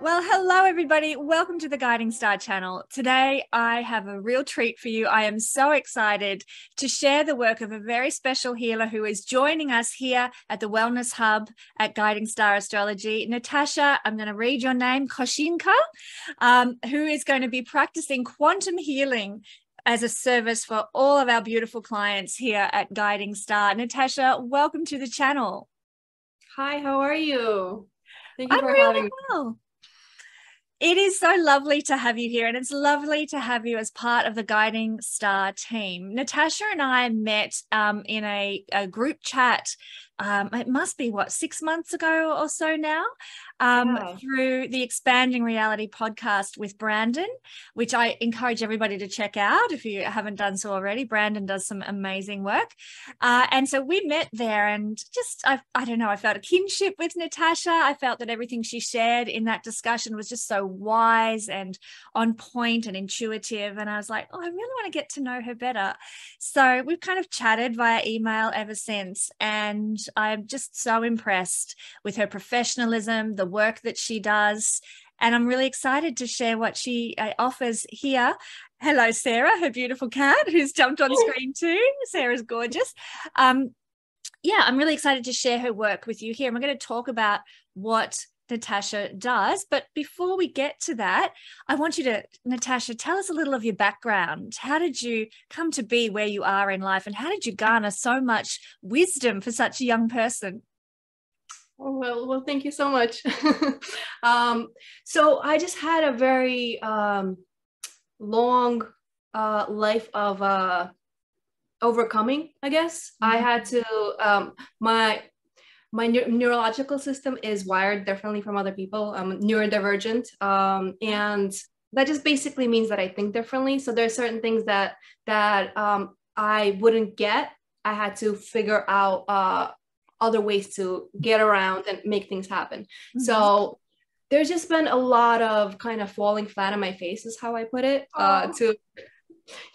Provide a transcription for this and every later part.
Well, hello, everybody. Welcome to the Guiding Star channel. Today, I have a real treat for you. I am so excited to share the work of a very special healer who is joining us here at the Wellness Hub at Guiding Star Astrology. Natasha, I'm going to read your name, Koshinka, um, who is going to be practicing quantum healing as a service for all of our beautiful clients here at Guiding Star. Natasha, welcome to the channel. Hi, how are you? Thank you I'm for really having me. It is so lovely to have you here, and it's lovely to have you as part of the Guiding Star team. Natasha and I met um, in a, a group chat. Um, it must be what six months ago or so now, um, through the Expanding Reality podcast with Brandon, which I encourage everybody to check out if you haven't done so already. Brandon does some amazing work, uh, and so we met there, and just I, I don't know, I felt a kinship with Natasha. I felt that everything she shared in that discussion was just so wise and on point and intuitive, and I was like, oh, I really want to get to know her better. So we've kind of chatted via email ever since, and I'm just so impressed with her professionalism, the work that she does. And I'm really excited to share what she uh, offers here. Hello, Sarah, her beautiful cat who's jumped on screen too. Sarah's gorgeous. Um, yeah, I'm really excited to share her work with you here. And we're going to talk about what Natasha does. But before we get to that, I want you to, Natasha, tell us a little of your background. How did you come to be where you are in life? And how did you garner so much wisdom for such a young person? Oh, well, well, thank you so much. um, so I just had a very um, long uh, life of uh, overcoming. I guess I Mhm. had to. Um, my my neu- neurological system is wired differently from other people. I'm neurodivergent, um, and that just basically means that I think differently. So there are certain things that that um, I wouldn't get. I had to figure out uh, other ways to get around and make things happen. Mm-hmm. So there's just been a lot of kind of falling flat on my face, is how I put it, uh, to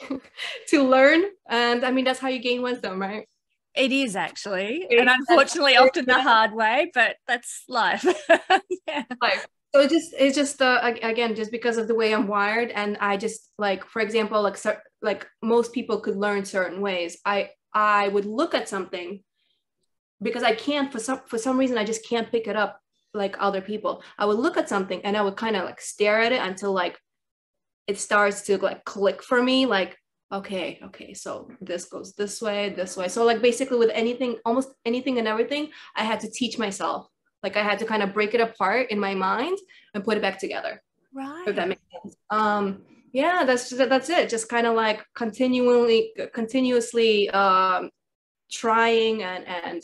to learn. And I mean, that's how you gain wisdom, right? It is actually, It- and unfortunately, that's- often the hard way, but that's life. yeah. So it just it's just uh, again just because of the way I'm wired, and I just like, for example, like cer- like most people could learn certain ways. I I would look at something because I can't for some for some reason I just can't pick it up like other people. I would look at something and I would kind of like stare at it until like it starts to like click for me like okay okay so this goes this way this way. So like basically with anything almost anything and everything i had to teach myself. Like i had to kind of break it apart in my mind and put it back together Right. if that makes sense. Um yeah that's just, that's it. Just kind of like continually continuously um trying and and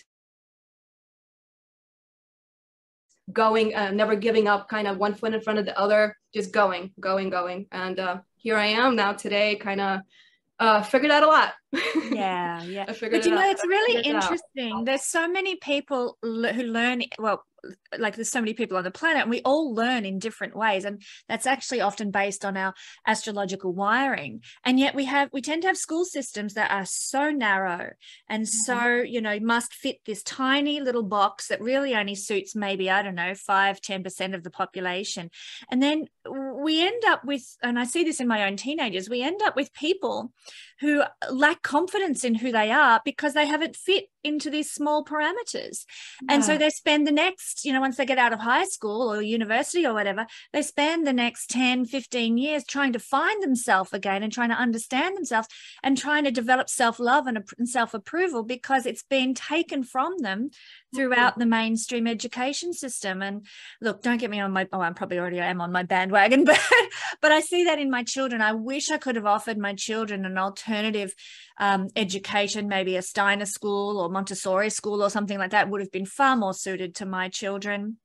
going uh, never giving up kind of one foot in front of the other just going going going. And uh here i am now today kind of uh figured out a lot. Yeah yeah. I figured but you know out. it's really it interesting. There's so many people l- who learn well like there's so many people on the planet and we all learn in different ways and that's actually often based on our astrological wiring. And yet we have we tend to have school systems that are so narrow and mm-hmm. so you know must fit this tiny little box that really only suits maybe i don't know 5 10% of the population. And then we end up with and i see this in my own teenagers we end up with people who lack confidence in who they are because they haven't fit into these small parameters. And so they spend the next, you know, once they get out of high school or university or whatever, they spend the next 10, 15 years trying to find themselves again and trying to understand themselves and trying to develop self love and, and self approval because it's been taken from them throughout the mainstream education system. And look, don't get me on my, oh, I'm probably already am on my bandwagon, but, but I see that in my children. I wish I could have offered my children an alternative um, education, maybe a Steiner school or Montessori school or something like that would have been far more suited to my children.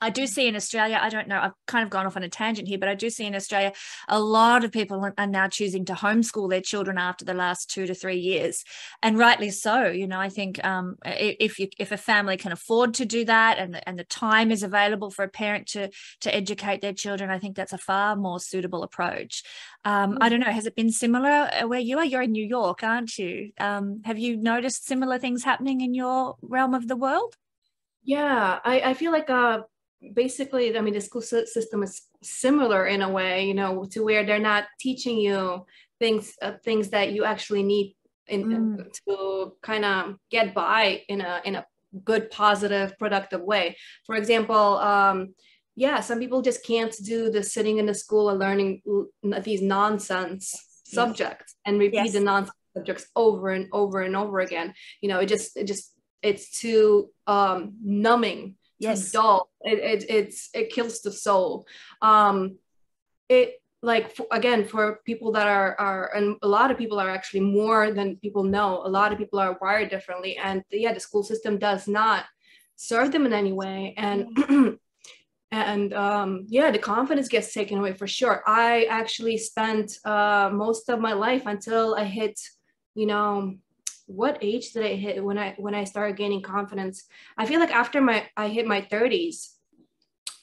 I do see in Australia, I don't know, I've kind of gone off on a tangent here, but I do see in Australia a lot of people are now choosing to homeschool their children after the last two to three years, and rightly so. You know, I think um, if you if a family can afford to do that, and the, and the time is available for a parent to to educate their children, I think that's a far more suitable approach. Um, I don't know, has it been similar uh, where you are? You're in New York, aren't you? Um, have you noticed similar things happening in your realm of the world? Yeah, I, I feel like uh basically, I mean, the school system is similar in a way, you know, to where they're not teaching you things uh, things that you actually need in, mm. to kind of get by in a in a good, positive, productive way. For example, um, yeah, some people just can't do the sitting in the school and learning these nonsense yes. subjects and repeat yes. the nonsense subjects over and over and over again. You know, it just it just it's too um, numbing, yes, dull. It, it it's it kills the soul. Um, it like for, again for people that are are and a lot of people are actually more than people know. A lot of people are wired differently. And yeah the school system does not serve them in any way. And and um, yeah the confidence gets taken away for sure. I actually spent uh, most of my life until i hit you know what age did i hit when i when i started gaining confidence? I feel like after my i hit my 30s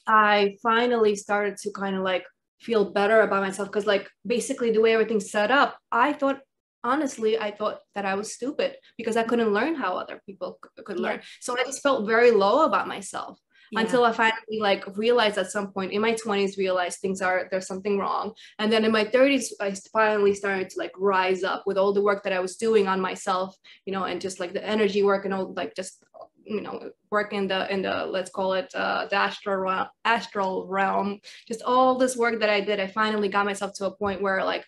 i finally started to kind of like feel better about myself. Because like basically the way everything's set up i thought honestly i thought that i was stupid because i couldn't learn how other people could learn. Yeah. so i just felt very low about myself yeah. until i finally like realized at some point in my 20s realized things are there's something wrong. And then in my 30s i finally started to like rise up with all the work that i was doing on myself you know and just like the energy work and all like just you know work in the in the let's call it uh, the astral realm, astral realm. Just all this work that i did i finally got myself to a point where like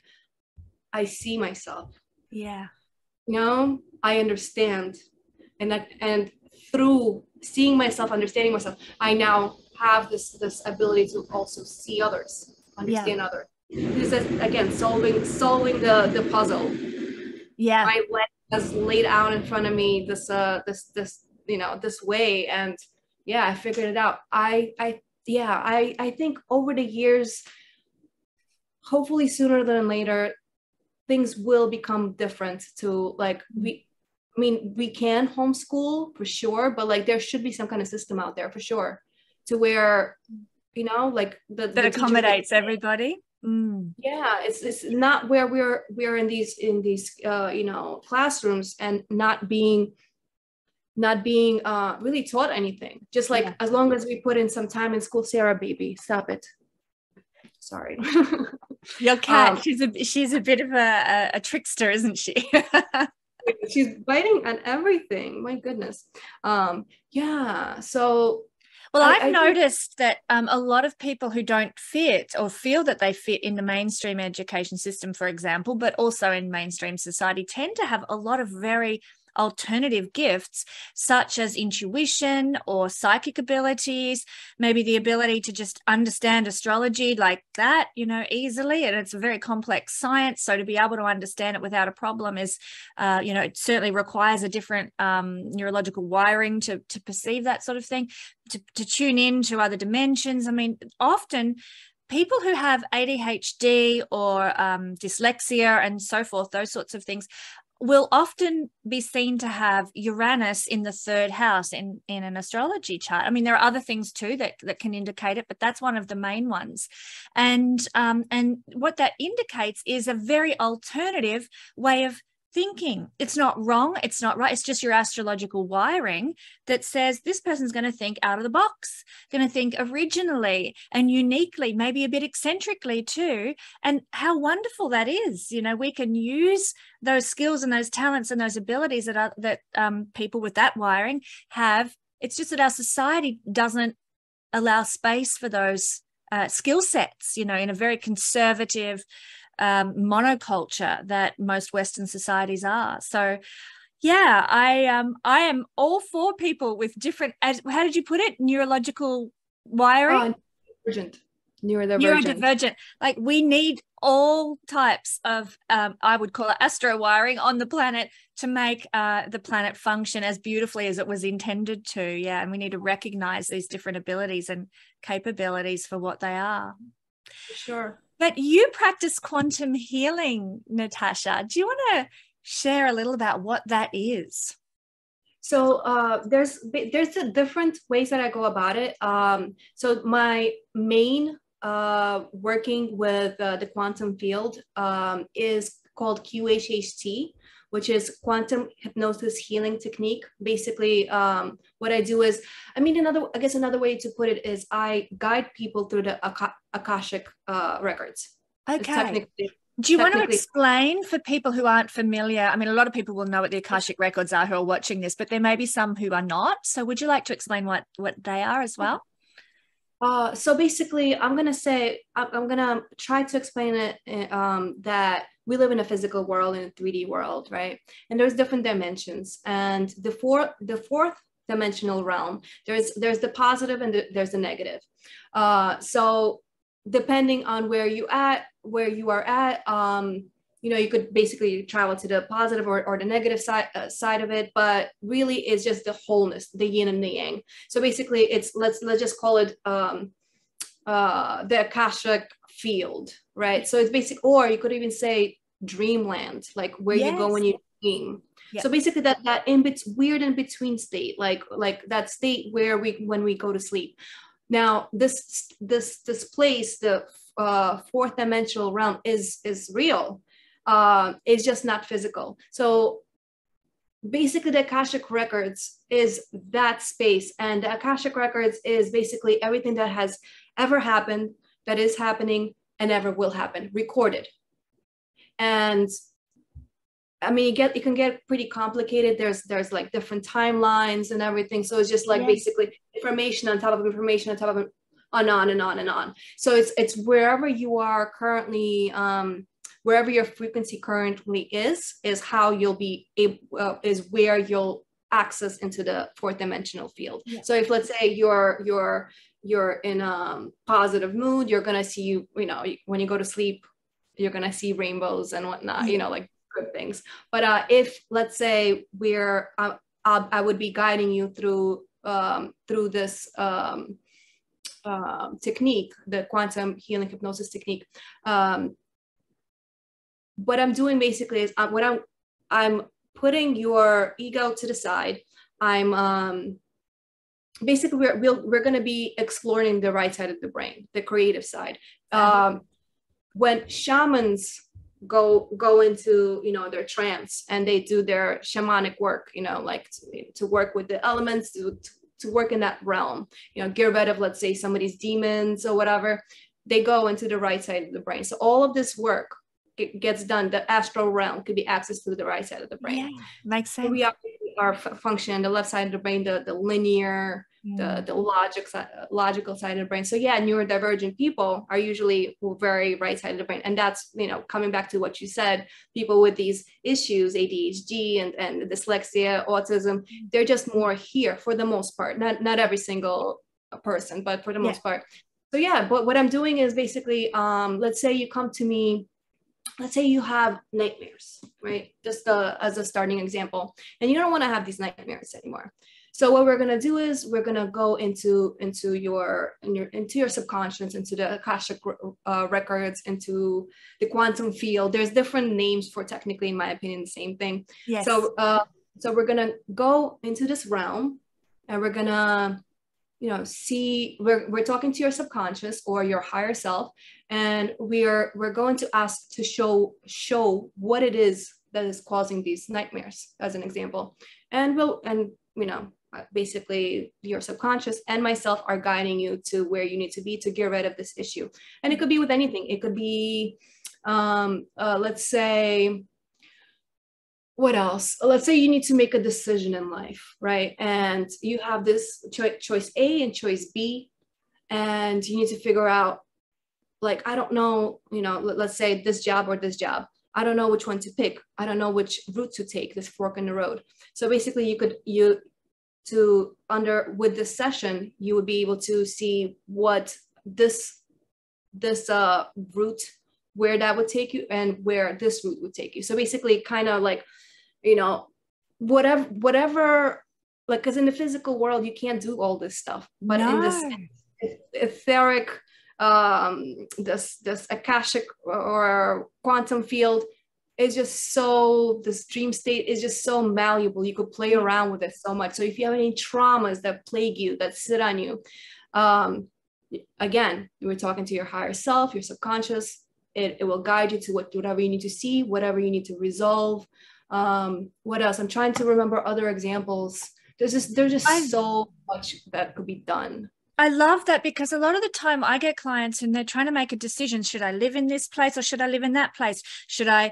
i see myself. Yeah. You know? I understand. And that and through seeing myself understanding myself i now have this this ability to also see others understand yeah. others. This is again solving solving the the puzzle. Yeah. My leg has laid out in front of me this uh this this you know this way and yeah i figured it out. I i yeah i i think over the years hopefully sooner than later things will become different to like we i mean we can homeschool for sure but like there should be some kind of system out there for sure to where you know like the, that the accommodates everybody mm. yeah it's it's not where we're we're in these in these uh you know classrooms and not being not being uh, really taught anything. Just like yeah. as long as we put in some time in school, Sarah, baby, stop it. Sorry. Your cat, um, she's a she's a bit of a, a, trickster, isn't she? she's biting on everything. My goodness. Um, yeah. So well, I, I've noticed think- that um, a lot of people who don't fit or feel that they fit in the mainstream education system, for example, but also in mainstream society, tend to have a lot of very alternative gifts, such as intuition or psychic abilities, maybe the ability to just understand astrology like that, you know, easily. And it's a very complex science. So to be able to understand it without a problem is, uh, you know, it certainly requires a different um, neurological wiring to, to perceive that sort of thing, to, to tune in to other dimensions. I mean, often people who have ADHD or um, dyslexia and so forth, those sorts of things, will often be seen to have Uranus in the third house in, in an astrology chart. I mean, there are other things too that, that can indicate it, but that's one of the main ones. And um, and what that indicates is a very alternative way of thinking. It's not wrong. It's not right. It's just your astrological wiring that says this person's going to think out of the box, going to think originally and uniquely, maybe a bit eccentrically too. And how wonderful that is. You know, we can use those skills and those talents and those abilities that are, that um, people with that wiring have. It's just that our society doesn't allow space for those uh, skill sets. You know, in a very conservative um, monoculture that most Western societies are. So, yeah, I um, I am all for people with different. As, how did you put it? Neurological wiring. Oh, divergent. Neurodivergent. Neurodivergent. Like we need all types of, um, I would call it astro wiring on the planet to make uh, the planet function as beautifully as it was intended to. Yeah, and we need to recognize these different abilities and capabilities for what they are. Sure. But you practice quantum healing, Natasha. Do you want to share a little about what that is? So uh, there's there's different ways that I go about it. Um, so my main uh, working with uh, the quantum field um, is called QHHT, which is quantum hypnosis healing technique. Basically, um, what I do is, I mean, another, I guess another way to put it is I guide people through the Akashic uh, records. Okay. Do you want to explain for people who aren't familiar? I mean, a lot of people will know what the Akashic records are who are watching this, but there may be some who are not. So, would you like to explain what what they are as well? Uh, so basically, I'm gonna say I'm, gonna try to explain it eh, um, that we live in a physical world in a 3D world, right? And there's different dimensions. And the fourth, the fourth dimensional realm, there's there's the positive and the, there's the negative. Uh, so depending on where you at, where you are at, um, you know, you could basically travel to the positive or, or the negative side uh, side of it, but really it's just the wholeness, the yin and the yang. So basically, it's let's let's just call it um, uh, the akashic field, right? So it's basic, or you could even say dreamland, like where yes. you go when you dream. Yeah. So basically, that that in bet- weird in between state, like like that state where we when we go to sleep. Now this this this place, the uh, fourth dimensional realm, is is real. Uh, it's just not physical. So basically the akashic records is that space and the akashic records is basically everything that has ever happened that is happening and ever will happen recorded and I mean, it get it can get pretty complicated. There's there's like different timelines and everything. So it's just like yes. basically information on top of information on top of on on and on and on. So it's it's wherever you are currently, um, wherever your frequency currently is, is how you'll be able uh, is where you'll access into the fourth dimensional field. Yeah. So if let's say you're you're you're in a positive mood, you're gonna see you you know when you go to sleep you're gonna see rainbows and whatnot, you know, like good things. But uh, if let's say we're, uh, I would be guiding you through um, through this um, uh, technique, the quantum healing hypnosis technique. Um, what I'm doing basically is uh, what I'm I'm putting your ego to the side. I'm um, basically we're we're, we're going to be exploring the right side of the brain, the creative side. Um, when shamans go go into you know their trance and they do their shamanic work you know like to, to work with the elements to, to, to work in that realm. You know get rid of let's say somebody's demons or whatever. They go into the right side of the brain. So all of this work gets done. The astral realm could be accessed through the right side of the brain. Yeah, makes sense. so we are, our function the left side of the brain the, the linear the, the logic logical side of the brain. So yeah, neurodivergent people are usually very right side of the brain. And that's, you know, coming back to what you said, people with these issues, ADHD and, and dyslexia, autism, mm. they're just more here for the most part, not, not every single person, but for the most part. So yeah, but what I'm doing is basically, um, let's say you come to me let's say you have nightmares, right? Just uh, as a starting example, and you don't want to have these nightmares anymore. So what we're gonna do is we're gonna go into into your in your into your subconscious, into the akashic uh, records, into the quantum field. There's different names for technically, in my opinion, the same thing. Yes. So uh, so we're gonna go into this realm, and we're gonna you know see we're, we're talking to your subconscious or your higher self and we're we're going to ask to show show what it is that is causing these nightmares as an example and we'll and you know basically your subconscious and myself are guiding you to where you need to be to get rid of this issue. And it could be with anything. It could be, um, uh, let's say, what else? Let's say you need to make a decision in life, right? And you have this cho- choice A and choice B, and you need to figure out, like, I don't know, you know, let's say this job or this job. I don't know which one to pick. I don't know which route to take, this fork in the road. So basically you could, you to under with this session you would be able to see what this this uh route where that would take you and where this route would take you so basically kind of like you know whatever whatever like because in the physical world you can't do all this stuff but no. in this etheric um this this akashic or quantum field it's just so this dream state is just so malleable you could play mm-hmm. around with it so much so if you have any traumas that plague you that sit on you um, again you were talking to your higher self your subconscious it, it will guide you to what, whatever you need to see whatever you need to resolve Um, what else? I'm trying to remember other examples. There's just there's just I- so much that could be done. I love that because a lot of the time I get clients and they're trying to make a decision. Should I live in this place or should I live in that place? Should I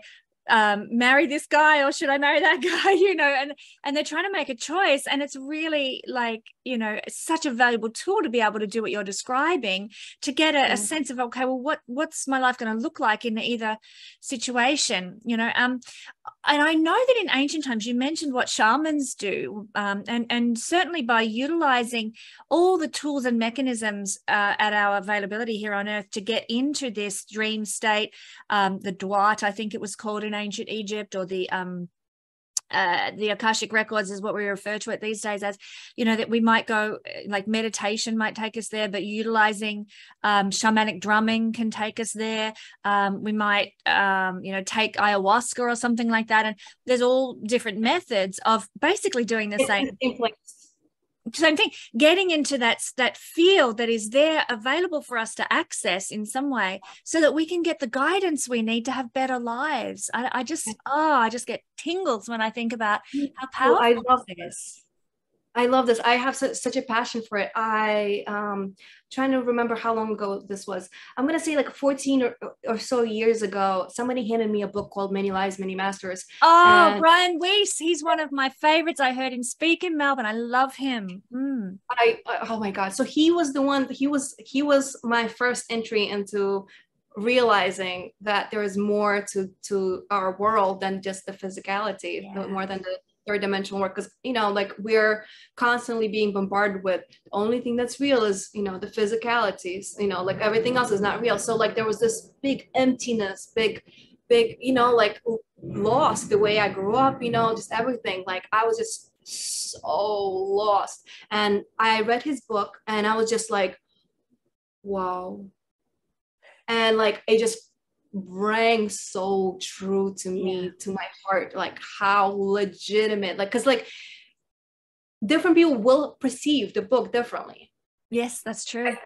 um, marry this guy or should I marry that guy? You know, and and they're trying to make a choice. And it's really like, you know, such a valuable tool to be able to do what you're describing to get a, a sense of okay, well, what what's my life going to look like in either situation? You know, um, and I know that in ancient times you mentioned what shamans do, um, and and certainly by utilizing all the tools and mechanisms uh, at our availability here on earth to get into this dream state um, the Duat, I think it was called in ancient Egypt, or the um, uh, the Akashic records is what we refer to it these days as, you know, that we might go uh, like meditation might take us there, but utilizing um, shamanic drumming can take us there. Um, we might, um, you know, take ayahuasca or something like that. And there's all different methods of basically doing the same In place. same thing getting into that that field that is there available for us to access in some way so that we can get the guidance we need to have better lives i, I just oh i just get tingles when i think about how powerful I love this is this. I love this. I have su- such a passion for it. I um trying to remember how long ago this was. I'm gonna say like 14 or, or so years ago. Somebody handed me a book called Many Lives, Many Masters. oh And- brian weiss he's one of my favorites i heard him speak in melbourne i love him Mm. I oh my god. So he was the one. He was he was my first entry into realizing that there is more to to our world than just the physicality, Yeah. more than the third dimensional work. Because you know, like we're constantly being bombarded with the only thing that's real is you know the physicalities. You know, like everything else is not real. So like there was this big emptiness, big big you know like lost the way I grew up. You know, just everything. Like I was just so lost and I read his book and I was just like, wow. And like it just rang so true to me, Yeah. to my heart, like how legitimate, like, because like different people will perceive the book differently. yes that's true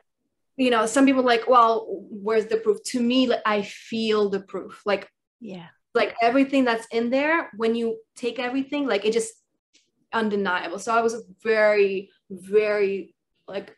You know, some people like, well, where's the proof? To me, like, I feel the proof. Like, yeah like everything that's in there, when you take everything, like it just undeniable. So I was very, very like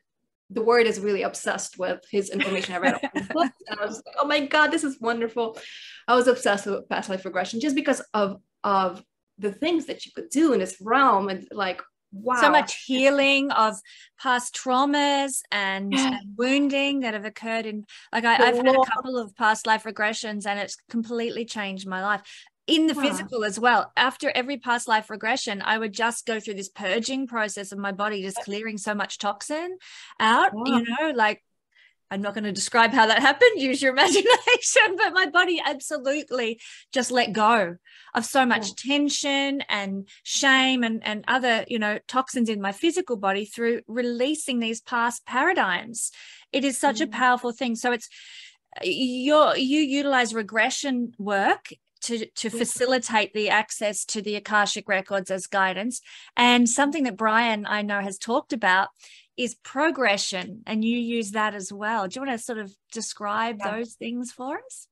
the word is really obsessed with his information I read on his book. And I was like, oh my God, this is wonderful. I was obsessed with past life regression just because of of the things that you could do in this realm and like wow. so much healing of past traumas and, and wounding that have occurred in like I, I've had a couple of past life regressions and it's completely changed my life in the Wow. physical as well after every past life regression i would just go through this purging process of my body just clearing so much toxin out Wow. you know like I'm not going to describe how that happened. Use your imagination. But my body absolutely just let go of so much tension and shame and, and other, you know, toxins in my physical body through releasing these past paradigms. It is such a Mm. powerful thing. So it's your you utilize regression work to, to facilitate the access to the Akashic records as guidance. And something that Brian I know has talked about is progression, and you use that as well. Do you want to sort of describe Yeah. those things for us?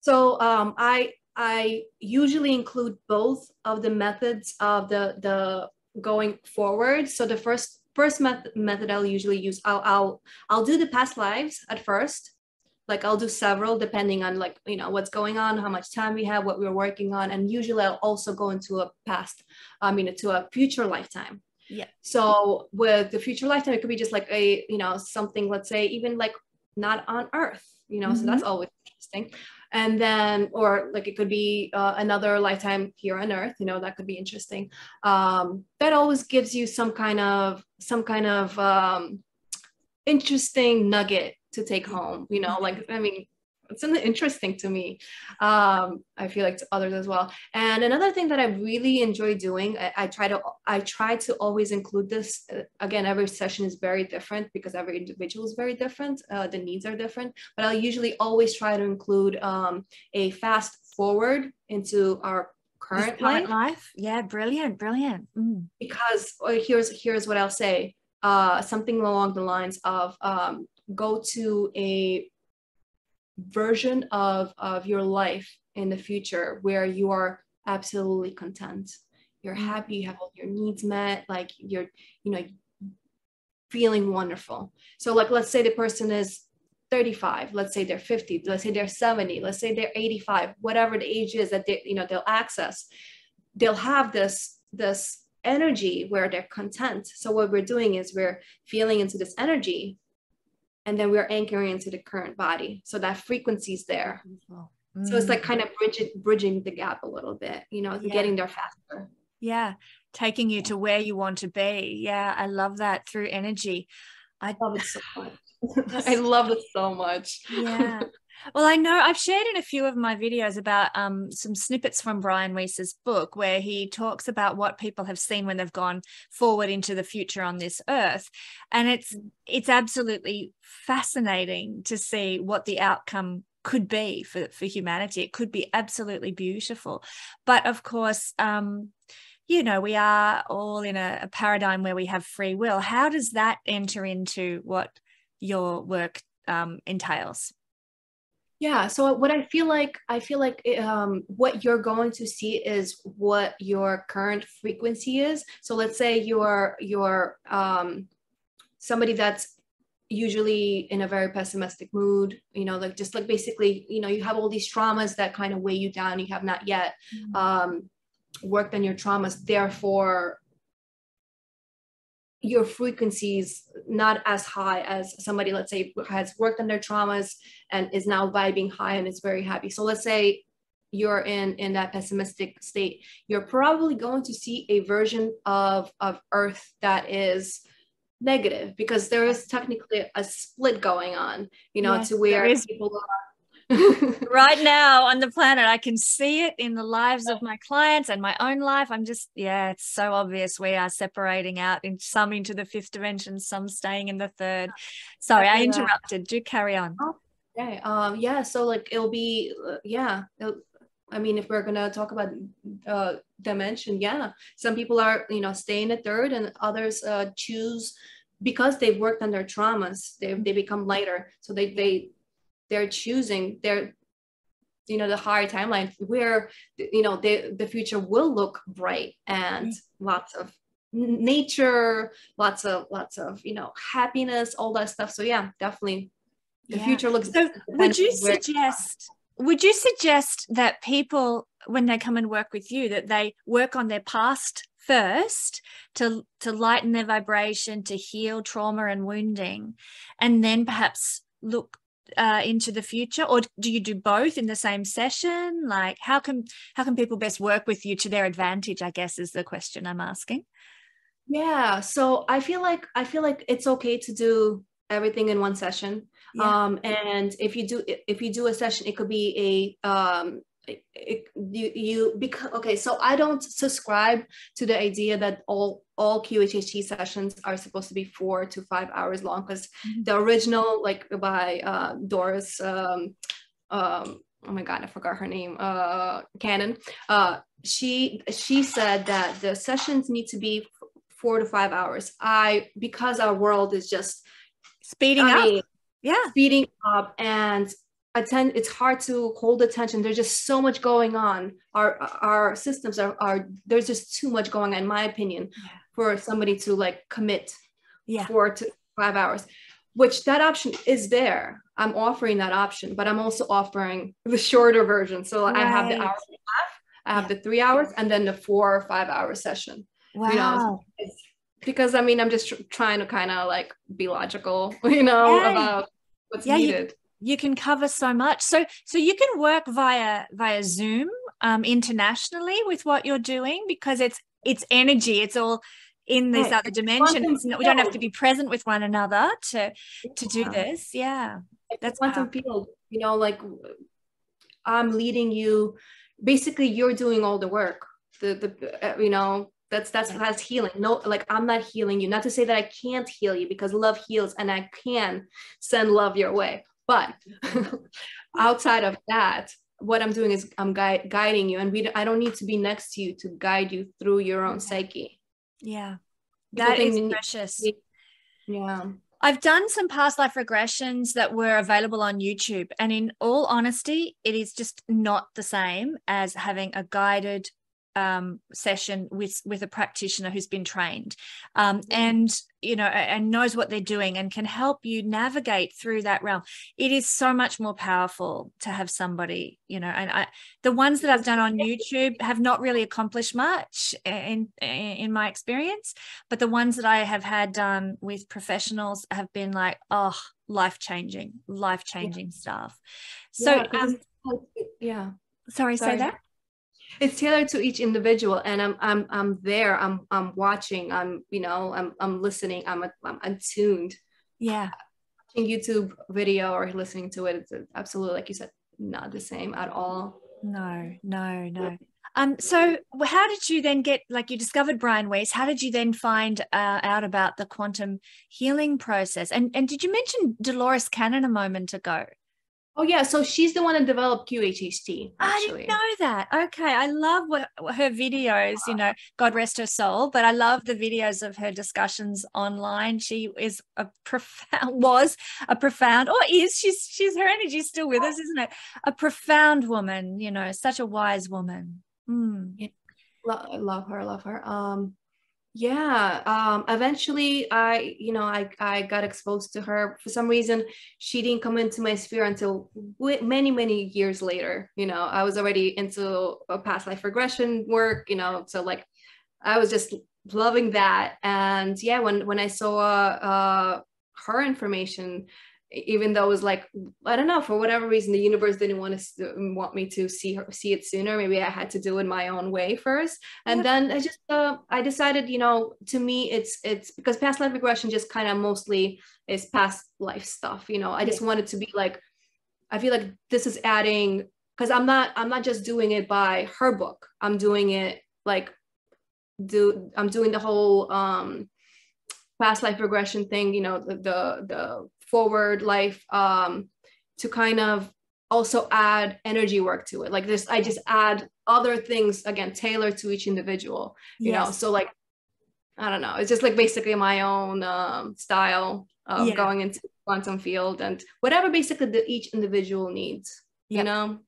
So um, I I usually include both of the methods of the the going forward. So the first first method method I'll usually use I'll I'll I'll do the past lives at first. Like I'll do several depending on like you know what's going on, how much time we have, what we're working on, and usually I'll also go into a past, I mean to a future lifetime. Yeah. So with the future lifetime, it could be just like a you know something. Let's say even like not on Earth. You know, so that's always interesting and then or like it could be uh, another lifetime here on earth you know that could be interesting um, that always gives you some kind of some kind of um, interesting nugget to take home you know like i mean it's something interesting to me um, i feel like to others as well and another thing that i really enjoy doing i, I try to i try to always include this uh, again every session is very different because every individual is very different uh, the needs are different but i'll usually always try to include um, a fast forward into our current life life. Yeah, brilliant, brilliant. Mm. because uh, here's here's what I'll say. Uh, something along the lines of um, go to a version of of your life in the future where you are absolutely content. You're Mm. happy you have all your needs met like you're you know feeling wonderful. So like let's say the person is 35 let's say they're 50 let's say they're 70 let's say they're 85 whatever the age is that they you know they'll access they'll have this this energy where they're content. So what we're doing is we're feeling into this energy and then we're anchoring into the current body. So that frequency's there. So it's like Mm. kind of bridging bridging the gap a little bit you know Yeah. getting there faster. Yeah. Taking you to where you want to be. Yeah i love that through energy. I love it so much. I love it so much. Yeah well i know i've shared in a few of my videos about um, some snippets from brian Weiss's book where he talks about what people have seen when they've gone forward into the future on this earth. And it's it's absolutely fascinating to see what the outcome could be for, for humanity. It could be absolutely beautiful. But of course um, you know we are all in a, a paradigm where we have free will. How does that enter into what your work um, entails yeah so what i feel like i feel like um, what you're going to see is what your current frequency is. So let's say you're you're um, somebody that's usually in a very pessimistic mood you know like just like basically you know you have all these traumas that kind of weigh you down you have not yet um, worked on your traumas. Therefore your frequency is not as high as somebody let's say has worked on their traumas and is now vibing high and is very happy. So let's say you're in in that pessimistic state. You're probably going to see a version of of earth that is negative because there is technically a split going on you know Yes, to where people are right now on the planet i can see it in the lives of my clients and my own life i'm just yeah it's so obvious we are separating out in some into the fifth dimension some staying in the third sorry i interrupted do carry on Okay. Um. Yeah. So like it'll be. Uh, yeah. It'll, I mean, if we're gonna talk about uh, dimension, yeah, some people are you know stay in the third, and others uh, choose because they've worked on their traumas. They they become lighter, so they they they're choosing their you know the higher timeline where you know the, the future will look bright and lots of nature lots of lots of you know happiness all that stuff so yeah definitely the Yeah. future looks so would you suggest would you suggest that people when they come and work with you that they work on their past first to to lighten their vibration to heal trauma and wounding and then perhaps look uh, into the future or do you do both in the same session? Like how can how can people best work with you to their advantage i guess is the question i'm asking. Yeah so i feel like i feel like it's okay to do everything in one session. Yeah. um and if you do if you do a session it could be a um it, it, you you because okay so i don't subscribe to the idea that all all qhht sessions are supposed to be four to five hours long because Mhm. the original like by uh doris um um oh my god i forgot her name uh cannon uh she she said that the sessions need to be f- four to five hours. I because our world is just speeding I up. mean, yeah. speeding up and attend it's hard to hold attention. There's just so much going on. Our our systems are, are there's just too much going on in my opinion Yeah. for somebody to like commit yeah. four to five hours which that option is there. I'm offering that option but i'm also offering the shorter version. So i have the hour and a half i have Yeah. the three hours and then the four or five hour session. Wow you know because i mean i'm just tr- trying to kind of like be logical you know Yeah. about what's Yeah, needed. you can cover so much. So so you can work via via zoom um internationally with what you're doing because it's it's energy. It's all in this Right. other dimension. quantum it's not, we don't have to be present with one another to to do this. Yeah. It's That's quantum field you know like i'm leading you. Basically you're doing all the work. The the uh, you know that's that's Yeah. that's healing. No like i'm not healing you. Not to say that i can't heal you because love heals and i can send love your way but outside of that what i'm doing is i'm gui- guiding you and we i don't need to be next to you to guide you through your own psyche. Yeah. People that need- precious. yeah. I've done some past life regressions that were available on YouTube. And in all honesty, it is just not the same as having a guided um, session with with a practitioner who's been trained um, and you know and knows what they're doing and can help you navigate through that realm. It is so much more powerful to have somebody you know and I, the ones that i've done on youtube have not really accomplished much in in my experience but the ones that i have had done with professionals have been like oh life changing life changing yeah. stuff. So yeah, um, yeah. sorry, sorry. say that it's tailored to each individual and i'm i'm i'm there i'm i'm watching i'm you know i'm i'm listening i'm i'm attuned yeah watching youtube video or listening to it it's absolutely like you said not the same at all no no no um, so how did you then get like you discovered Brian Weiss? How did you then find uh, out about the quantum healing process? And and did you mention Dolores Cannon a moment ago? Oh yeah, so she's the one that developed QHHT. Actually. I didn't know that. Okay, I love what, her videos. You know, God rest her soul, but I love the videos of her discussions online. She is a profound was a profound or is she's she's her energy still with us, isn't it? A profound woman. You know, such a wise woman. Mm. Yeah, love her, love her. Um, yeah um eventually i you know i i got exposed to her. For some reason she didn't come into my sphere until many many years later you know. I was already into a past life regression work you know so like i was just loving that. And yeah when when i saw uh her information even though it was like I don't know for whatever reason the universe didn't want to want me to see her see it sooner. Maybe I had to do it my own way first, and yeah. then I just uh, I decided you know to me it's it's because past life regression just kind of mostly is past life stuff. You know I just yeah. wanted to be like I feel like this is adding because I'm not I'm not just doing it by her book. I'm doing it like do I'm doing the whole um past life regression thing. You know the the, the forward life um, to kind of also add energy work to it like this i just add other things again tailored to each individual you yes. know so like i don't know it's just like basically my own um, style of yeah. going into quantum field and whatever basically the, each individual needs yep. you know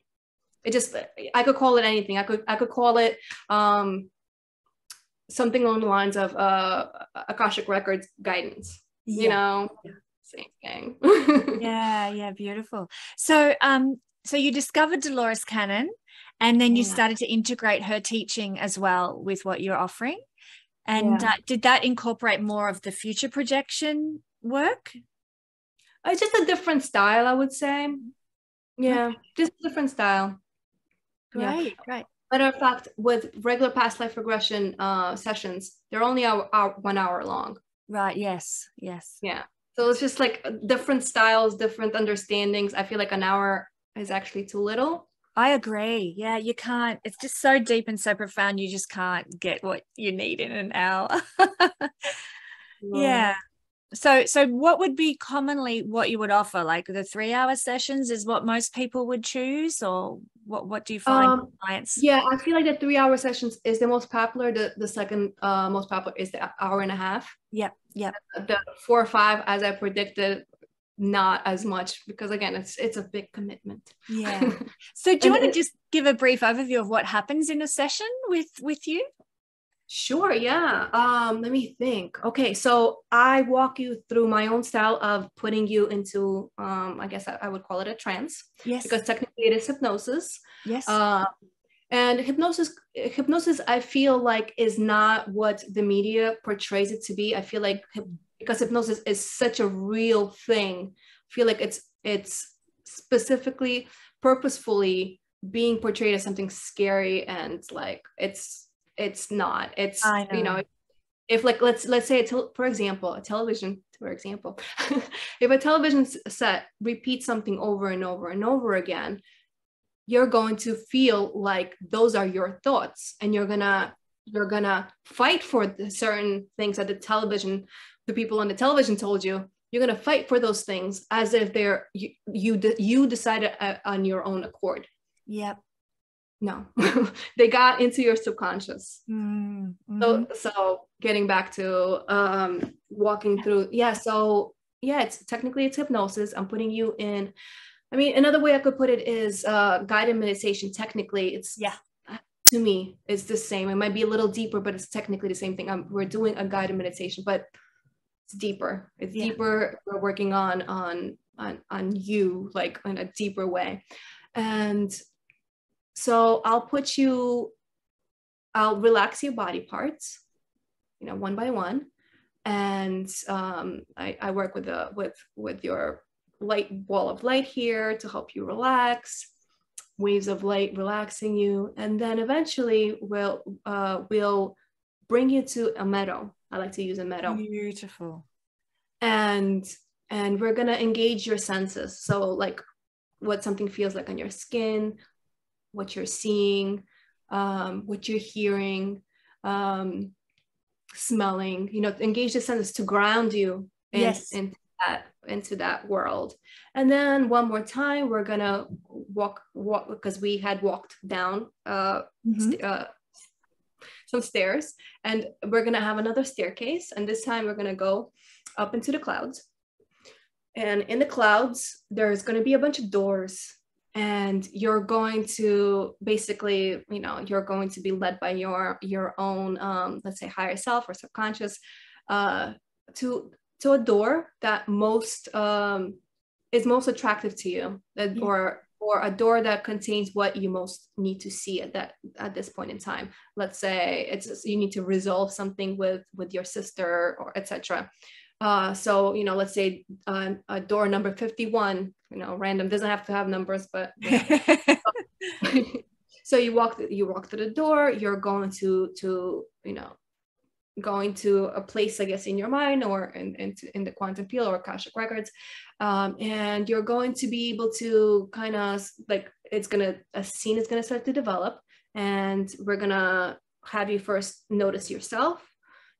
it just i could call it anything i could i could call it um something along the lines of uh akashic records guidance yeah. you know yeah same thing. yeah, yeah, beautiful. So, um, so you discovered Dolores Cannon, and then you yeah. started to integrate her teaching as well with what you're offering. And uh, did that incorporate more of the future projection work? It's just a different style, I would say. Yeah, okay. just a different style. Great, yeah. great. Matter of fact, with regular past life regression uh, sessions, they're only hour, hour, one hour long. Right. Yes. Yes. Yeah. So it's just like different styles, different understandings. I feel like an hour is actually too little. I agree. Yeah, you can't. It's just so deep and so profound. You just can't get what you need in an hour. yeah so so what would be commonly what you would offer? Like the three hour sessions is what most people would choose or what what do you find um, clients yeah i feel like the three hour sessions is the most popular the the second uh, most popular is the hour and a half. Yep yep. The four or five as i predicted not as much because again it's it's a big commitment. Yeah. So do you want to just give a brief overview of what happens in a session with with you Sure, yeah. Um, let me think. Okay, so I walk you through my own style of putting you into, um, I guess I, I would call it a trance. Yes. Because technically it is hypnosis. Yes. Uh, and hypnosis, hypnosis, I feel like is not what the media portrays it to be. I feel like because hypnosis is such a real thing, I feel like it's it's specifically, purposefully being portrayed as something scary and like it's it's not. It's know. you know if like let's let's say tel- for example a television for example if a television set repeats something over and over and over again you're going to feel like those are your thoughts and you're gonna you're gonna fight for the certain things that the television the people on the television told you. You're gonna fight for those things as if they're you you, you decided uh, on your own accord. Yep no. They got into your subconscious. Mm-hmm. so so getting back to um walking through yeah so yeah it's technically it's hypnosis. I'm putting you in i mean another way i could put it is uh guided meditation technically it's yeah. to me it's the same. It might be a little deeper but it's technically the same thing. Um, we're doing a guided meditation but it's deeper. It's yeah. deeper. We're working on on on on you like in a deeper way. And so i'll put you i'll relax your body parts you know one by one. And um, I, I work with the with with your light ball of light here to help you relax waves of light relaxing you. And then eventually we'll uh, we'll bring you to a meadow. I like to use a meadow. Beautiful. And and we're gonna engage your senses. So like what something feels like on your skin what you're seeing um, what you're hearing um, smelling you know engage the senses to ground you in, yes. into that into that world and then one more time we're gonna walk walk because we had walked down uh, mm-hmm. st- uh, some stairs and we're gonna have another staircase and this time we're gonna go up into the clouds and in the clouds there's going to be a bunch of doors and you're going to basically you know you're going to be led by your your own um, let's say higher self or subconscious uh, to to a door that most um, is most attractive to you that, yeah. or or a door that contains what you most need to see at that at this point in time let's say it's you need to resolve something with with your sister or etc uh, so, you know, let's say uh, a door number 51, you know, random doesn't have to have numbers, but so you walk, you walk through the door, you're going to, to, you know, going to a place, I guess, in your mind or in, in, in the quantum field or Akashic records. Um, and you're going to be able to kind of like, it's going to, a scene is going to start to develop and we're going to have you first notice yourself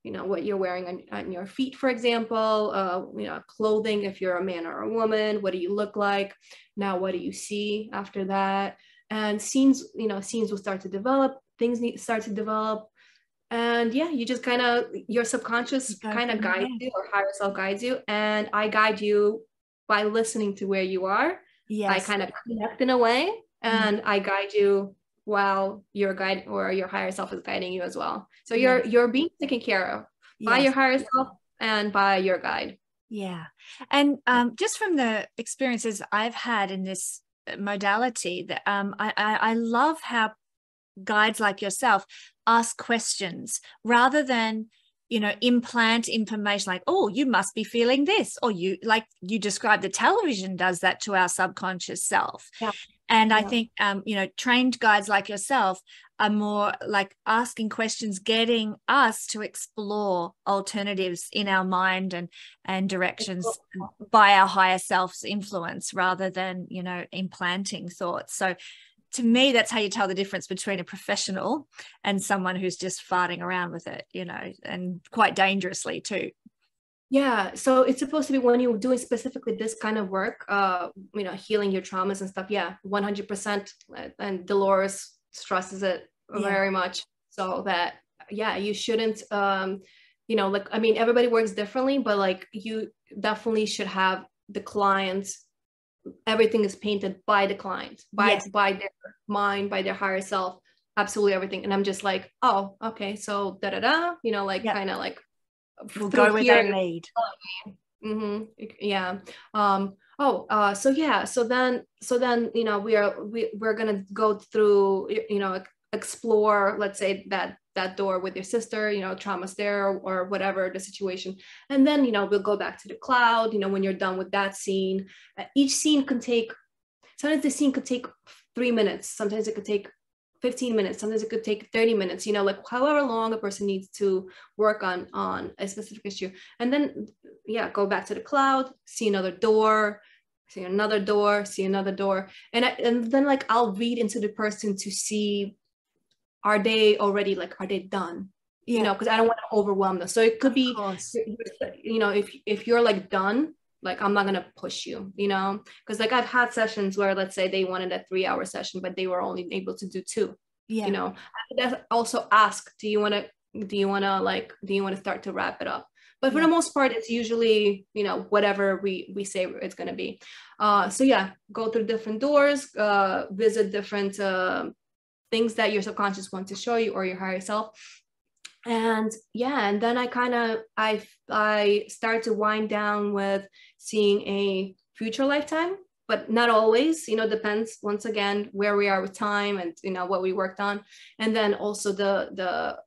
you know what you're wearing on, on your feet for example uh, you know clothing if you're a man or a woman what do you look like? Now what do you see after that? And scenes you know scenes will start to develop things need start to develop. And yeah you just kind of your subconscious kind of guides you or higher self guides you. And i guide you by listening to where you are yes. i kind of connect in a way and mm-hmm. i guide you while your guide or your higher self is guiding you as well. So you're yes. you're being taken care of by yes. your higher self and by your guide. Yeah. And um, just from the experiences I've had in this modality, that um, I, I, I love how guides like yourself ask questions rather than you know implant information like oh you must be feeling this or you like you described the television does that to our subconscious self yeah. And yeah. I think, um, you know, trained guides like yourself are more like asking questions, getting us to explore alternatives in our mind and and directions by our higher self's influence, rather than you know implanting thoughts. So, to me, that's how you tell the difference between a professional and someone who's just farting around with it, you know, and quite dangerously too. Yeah, so it's supposed to be when you're doing specifically this kind of work, uh, you know, healing your traumas and stuff. Yeah, 100%. And Dolores stresses it yeah. very much. So that, yeah, you shouldn't, um, you know, like, I mean, everybody works differently, but like you definitely should have the client, everything is painted by the client, by, yes. by their mind, by their higher self, absolutely everything. And I'm just like, oh, okay, so da da da, you know, like yeah. kind of like we'll go with their lead. Mm-hmm. Yeah. Um, oh, uh, so yeah. So then, so then, you know, we are we we're gonna go through, you know, explore, let's say that that door with your sister, you know, traumas there or, or whatever the situation, and then you know we'll go back to the cloud. You know, when you're done with that scene, uh, each scene can take. Sometimes the scene could take three minutes. Sometimes it could take 15 minutes sometimes it could take 30 minutes you know like however long a person needs to work on on a specific issue and then yeah go back to the cloud see another door see another door see another door and I, and then like i'll read into the person to see are they already like are they done? Yeah. you know because i don't want to overwhelm them. So it could be you know if if you're like done like i'm not going to push you you know? Because like i've had sessions where let's say they wanted a three hour session but they were only able to do two yeah. you know? I also ask do you want to do you want to like do you want to start to wrap it up? But for yeah. the most part it's usually you know whatever we we say it's going to be. Uh so yeah go through different doors uh visit different uh things that your subconscious wants to show you or your higher self. And yeah and then i kind of i i start to wind down with seeing a future lifetime but not always you know depends once again where we are with time and you know what we worked on. And then also the the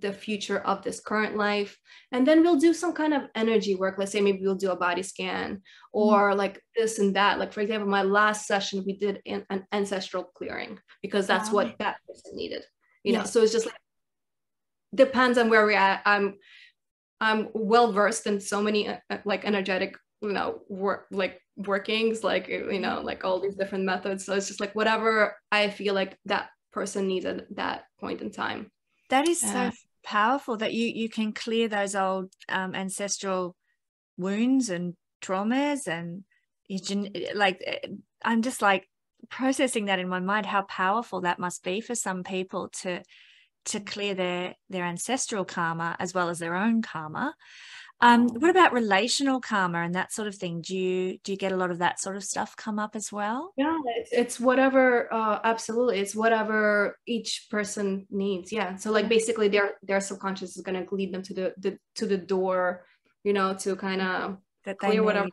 the future of this current life. And then we'll do some kind of energy work. Let's say maybe we'll do a body scan or mm-hmm. like this and that. Like for example my last session we did an, an ancestral clearing because that's wow. what that person needed you know? So it's just like depends on where we're at. I'm i'm well versed in so many uh, uh, like energetic you know work like workings like you know like all these different methods. So it's just like whatever i feel like that person needs at that point in time that is so powerful that you you can clear those old um, ancestral wounds and traumas and you like eh, I'm just like processing that in my mind how powerful that must be for some people to to clear their their ancestral karma as well as their own karma um, what about relational karma and that sort of thing? Do you do you get a lot of that sort of stuff come up as well? Yeah, it's, it's whatever. Uh, absolutely, it's whatever each person needs. Yeah. So like basically, their their subconscious is going to lead them to the, the to the door, you know, to kind of clear whatever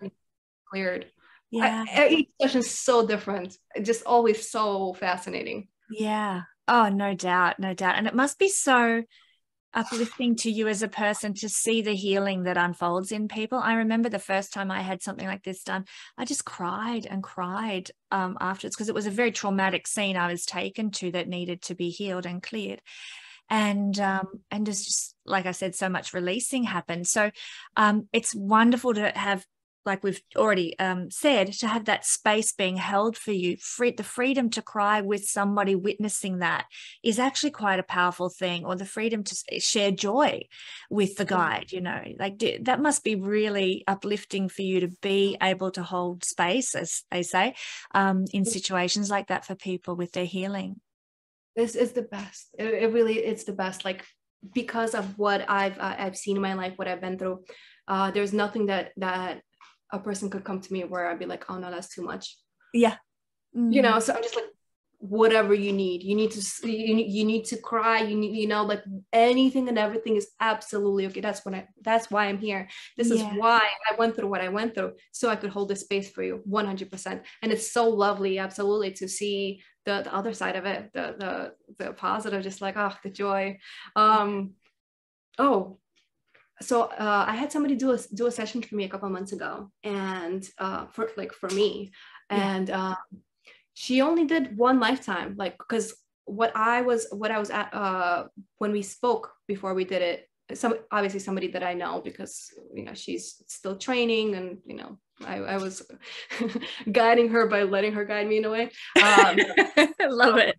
cleared. Yeah. I, each session is so different. Just always so fascinating. Yeah. Oh, no doubt, no doubt, and it must be so uplifting to you as a person to see the healing that unfolds in people. I remember the first time I had something like this done, I just cried and cried um, afterwards because it was a very traumatic scene I was taken to that needed to be healed and cleared. And um, and just like I said, so much releasing happened. So um, it's wonderful to have like we've already um, said, to have that space being held for you, free, the freedom to cry with somebody witnessing that is actually quite a powerful thing, or the freedom to share joy with the guide, you know, like that must be really uplifting for you to be able to hold space, as they say, um, in situations like that for people with their healing. This is the best. It, it really, it's the best. Like because of what I've uh, I've seen in my life, what I've been through. Uh, there's nothing that that a person could come to me where I'd be like, oh no, that's too much. Yeah. Mm-hmm. You know, so I'm just like, whatever you need you need to you need, you need to cry you need you know like anything and everything is absolutely okay that's what i that's why i'm here this yeah. is why i went through what i went through so i could hold this space for you 100% and it's so lovely absolutely to see the, the other side of it the the the positive just like oh the joy um oh so uh, I had somebody do a do a session for me a couple months ago, and uh, for like for me, and yeah. uh, she only did one lifetime, like because what I was what I was at uh, when we spoke before we did it. Some obviously somebody that I know because you know she's still training, and you know I, I was guiding her by letting her guide me in a way. Um, Love it.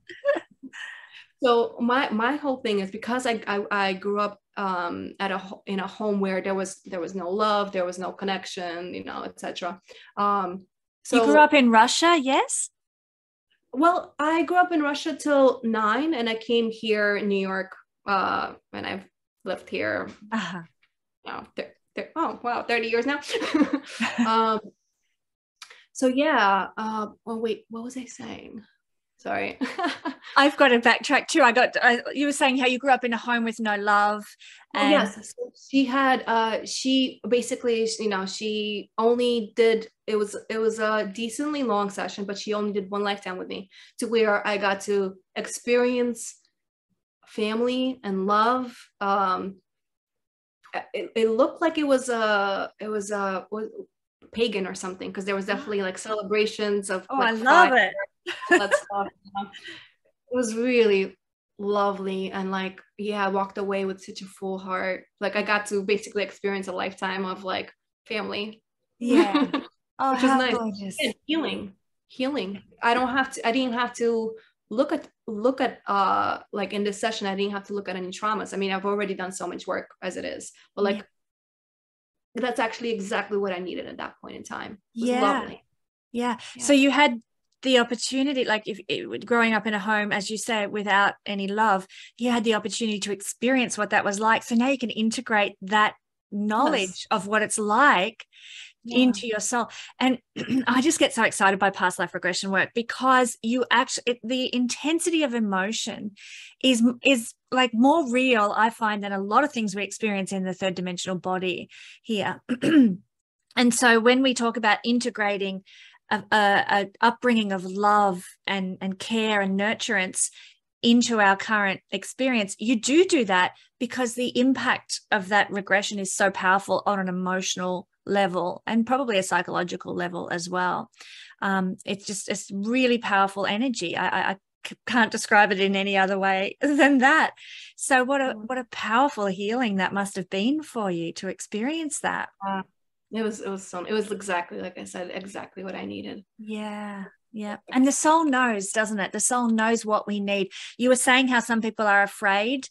So my my whole thing is because I I, I grew up um, at a in a home where there was there was no love, there was no connection, you know, etc. Um, so you grew up in Russia, yes? Well, I grew up in Russia till nine, and I came here in New York, uh, and I've lived here. Uh-huh. Oh, th- th- oh wow, thirty years now. um, so yeah. Uh, oh wait, what was I saying? Sorry. I've got to backtrack too. I got I, you were saying how you grew up in a home with no love and- oh, yes. So she had uh she basically you know she only did it was it was a decently long session but she only did one lifetime with me to where i got to experience family and love. Um it, it looked like it was a it was a pagan or something because there was definitely like celebrations of oh like, i love it that stuff it was really lovely and like yeah i walked away with such a full heart like i got to basically experience a lifetime of like family yeah oh, which is nice gorgeous. healing healing i don't have to i didn't have to look at look at uh like in this session i didn't have to look at any traumas i mean i've already done so much work as it is but like yeah that's actually exactly what I needed at that point in time. yeah. yeah. Yeah. So you had the opportunity, like if it, growing up in a home, as you say, without any love, you had the opportunity to experience what that was like. So now you can integrate that knowledge yes. of what it's like yeah. into your soul. And I just get so excited by past life regression work because you actually the intensity of emotion is is like more real, I find, than a lot of things we experience in the third dimensional body here. and so when we talk about integrating a, a, a, upbringing of love and and care and nurturance into our current experience you do do that because the impact of that regression is so powerful on an emotional level and probably a psychological level as well. Um, it's just it's really powerful energy. I, I can't describe it in any other way than that. So what a mm. what a powerful healing that must have been for you to experience that. Uh, it was it was some it was exactly like i said exactly what i needed. Yeah yeah. And the soul knows doesn't it? The soul knows what we need. You were saying how some people are afraid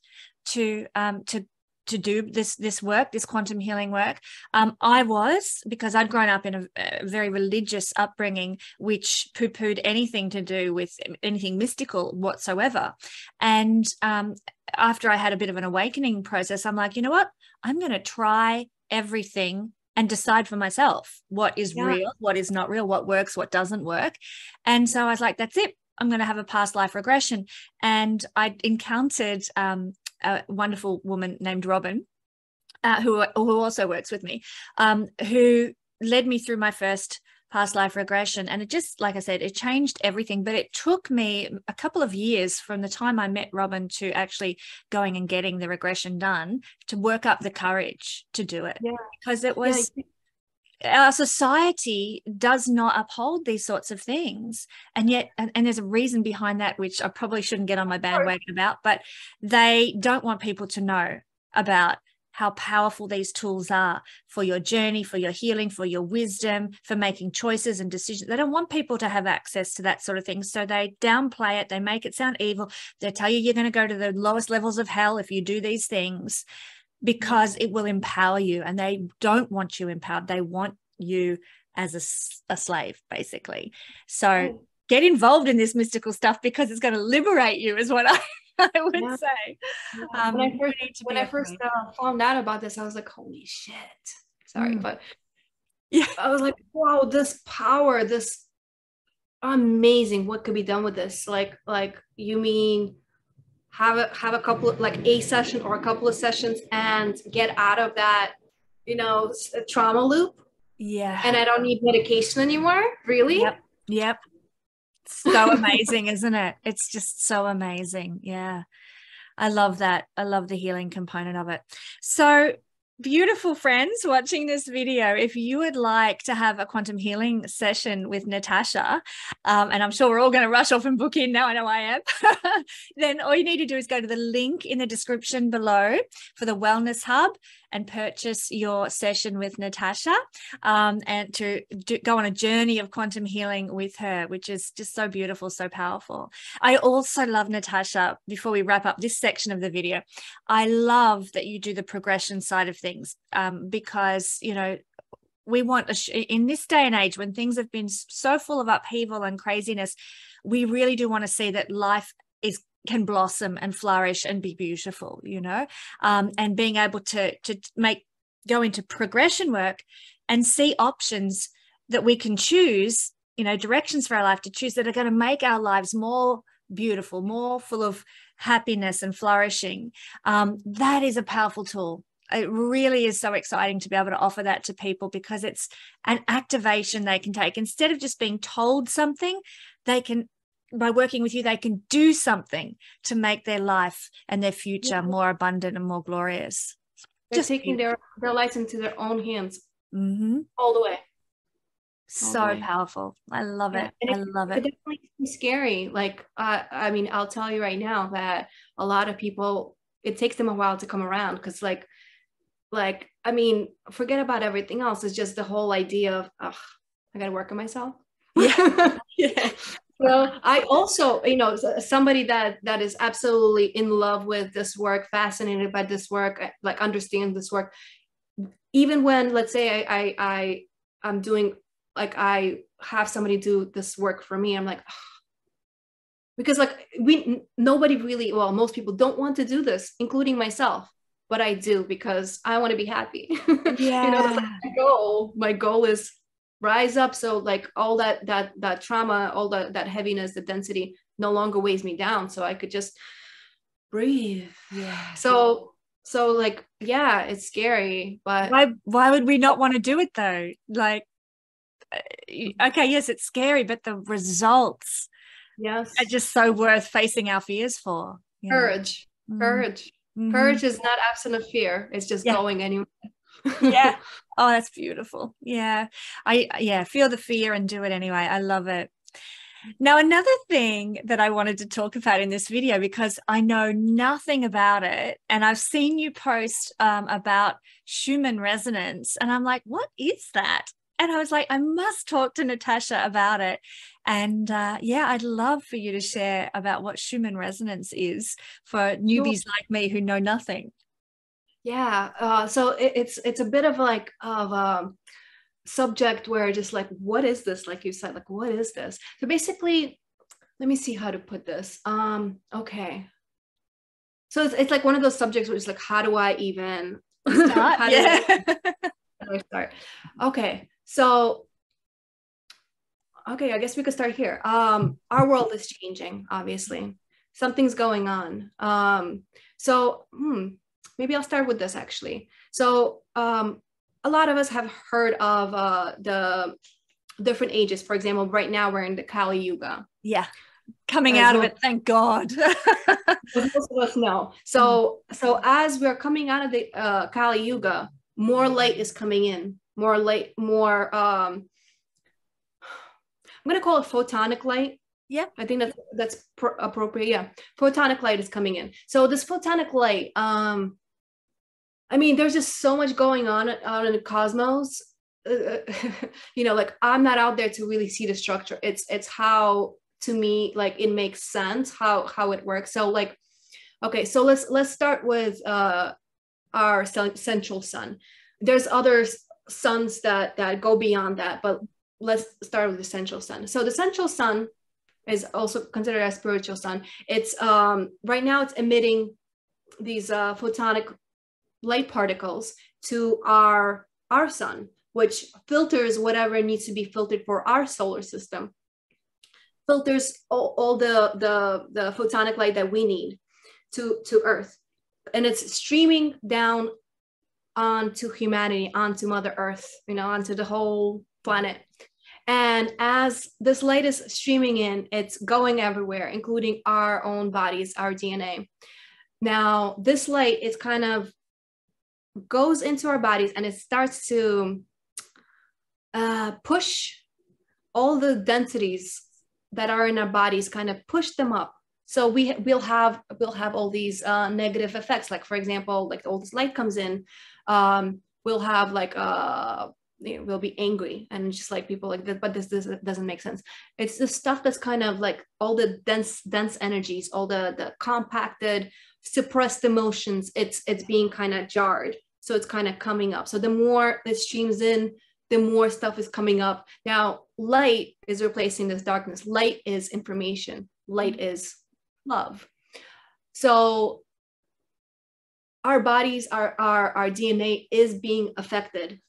to um to to do this this work this quantum healing work. Um, i was because i'd grown up in a, a very religious upbringing which poo-pooed anything to do with anything mystical whatsoever. And um, after i had a bit of an awakening process i'm like you know what? I'm going to try everything and decide for myself what is yeah. real, what is not real, what works, what doesn't work. And so I was like, that's it. I'm going to have a past life regression. And I encountered um, a wonderful woman named Robin, uh, who, who also works with me, um, who led me through my first past life regression. And it just, like I said, it changed everything. But it took me a couple of years from the time I met Robin to actually going and getting the regression done to work up the courage to do it. Yeah. Because it was. Yeah. Our society does not uphold these sorts of things. And yet, and, and there's a reason behind that, which I probably shouldn't get on my bandwagon about, but they don't want people to know about how powerful these tools are for your journey, for your healing, for your wisdom, for making choices and decisions. They don't want people to have access to that sort of thing. So they downplay it, they make it sound evil. They tell you you're going to go to the lowest levels of hell if you do these things because it will empower you. And they don't want you empowered, they want you as a, a slave, basically. So oh. get involved in this mystical stuff because it's going to liberate you, is what I I would yeah. say. Yeah. Um, when I first, when I first uh, found out about this, I was like, holy shit. Sorry, mm. but yeah, I was like, wow, this power, this amazing. What could be done with this? Like, like you mean have a have a couple of, like a session or a couple of sessions and get out of that, you know, trauma loop. Yeah. And I don't need medication anymore. Really? Yep. Yep so amazing, isn't it? It's just so amazing. Yeah. I love that. I love the healing component of it. So, beautiful friends watching this video, if you would like to have a quantum healing session with Natasha, um, and I'm sure we're all going to rush off and book in now, I know I am, then all you need to do is go to the link in the description below for the Wellness Hub and purchase your session with Natasha um, and to do, go on a journey of quantum healing with her, which is just so beautiful, so powerful. I also love Natasha, before we wrap up this section of the video, I love that you do the progression side of things um, because, you know, we want in this day and age when things have been so full of upheaval and craziness we really do want to see that life is can blossom and flourish and be beautiful you know? Um, and being able to to make go into progression work and see options that we can choose you know directions for our life to choose that are going to make our lives more beautiful more full of happiness and flourishing. Um, that is a powerful tool. It really is so exciting to be able to offer that to people because it's an activation they can take. Instead of just being told something they can by working with you, they can do something to make their life and their future yeah. more abundant and more glorious. They're just taking their, their lives into their own hands mm-hmm. all the way. so powerful. I love yeah. it. I love it. It's definitely scary. Like, uh, I mean, I'll tell you right now that a lot of people, it takes them a while to come around because, like, like I mean, forget about everything else. It's just the whole idea of, oh, I got to work on myself. Yeah. yeah well i also you know somebody that that is absolutely in love with this work fascinated by this work uh, like understand this work even when let's say i i, I i'm doing like i have somebody do this work for me i'm like oh. because like we nobody really well most people don't want to do this including myself but I do because I want to be happy. Yeah. you know, that's like my goal. My goal is rise up. So like all that that that trauma, all that that heaviness, the density no longer weighs me down. So I could just breathe. Yeah. So so like yeah, it's scary, but why why would we not want to do it though? Like uh, okay, yes, it's scary, but the results yes are just so worth facing our fears for. know? courage. Mm. Courage. Mhm. Courage is not absent of fear. It's just Yeah. going anywhere. yeah oh that's beautiful. Yeah. I yeah feel the fear and do it anyway. I love it. Now another thing that i wanted to talk about in this video because i know nothing about it and i've seen you post um, about schumann resonance and i'm like what is that? And i was like i must talk to natasha about it. And uh, yeah i'd love for you to share about what schumann resonance is for newbies like me who know nothing Yeah. Uh, so it, it's it's a bit of like of a subject where just like what is this? Like you said, like what is this? So basically, let me see how to put this. Um. Okay. So it's it's like one of those subjects where it's like, how do I even Start? how do I- yeah how do I start? Okay. So. Okay, I guess we could start here. Um, our world is changing, obviously. Something's going on. Um, so, hmm, maybe I'll start with this actually. So, um, a lot of us have heard of uh, the different ages. For example, right now we're in the Kali Yuga. yeah coming As out of it thank god most of us know. So, so as we're coming out of the uh, Kali Yuga, more light is coming in. More light, more. Um, I'm gonna call it photonic light. Yeah. I think that's that's pro- appropriate. Yeah, photonic light is coming in. So this photonic light, um, I mean, there's just so much going on out in the cosmos. Uh, you know, like I'm not out there to really see the structure. It's it's how to me like it makes sense how how it works. So like, okay, so let's let's start with uh our central sun. There's other suns that that go beyond that, but let's start with the central sun. So the central sun is also considered a spiritual sun. It's um right now it's emitting these uh, photonic light particles to our our sun, which filters whatever needs to be filtered for our solar system. Filters all, all the, the the photonic light that we need to to Earth, and it's streaming down onto humanity, onto Mother Earth, you know, onto the whole planet. And as this light is streaming in, it's going everywhere, including our own bodies, our DNA. Now, this light is kind of goes into our bodies and it starts to uh, push all the densities that are in our bodies, kind of push them up. So we will have we'll have all these uh, negative effects. Like for example, like all this light comes in, um, we'll have like uh, you know, we'll be angry and just like people like that. But this this doesn't make sense. It's the stuff that's kind of like all the dense dense energies, all the the compacted suppressed emotions. It's it's being kind of jarred so it's kind of coming up. So the more it streams in the more stuff is coming up. Now light is replacing this darkness. Light is information. Light is love. So our bodies our our, our dna is being affected.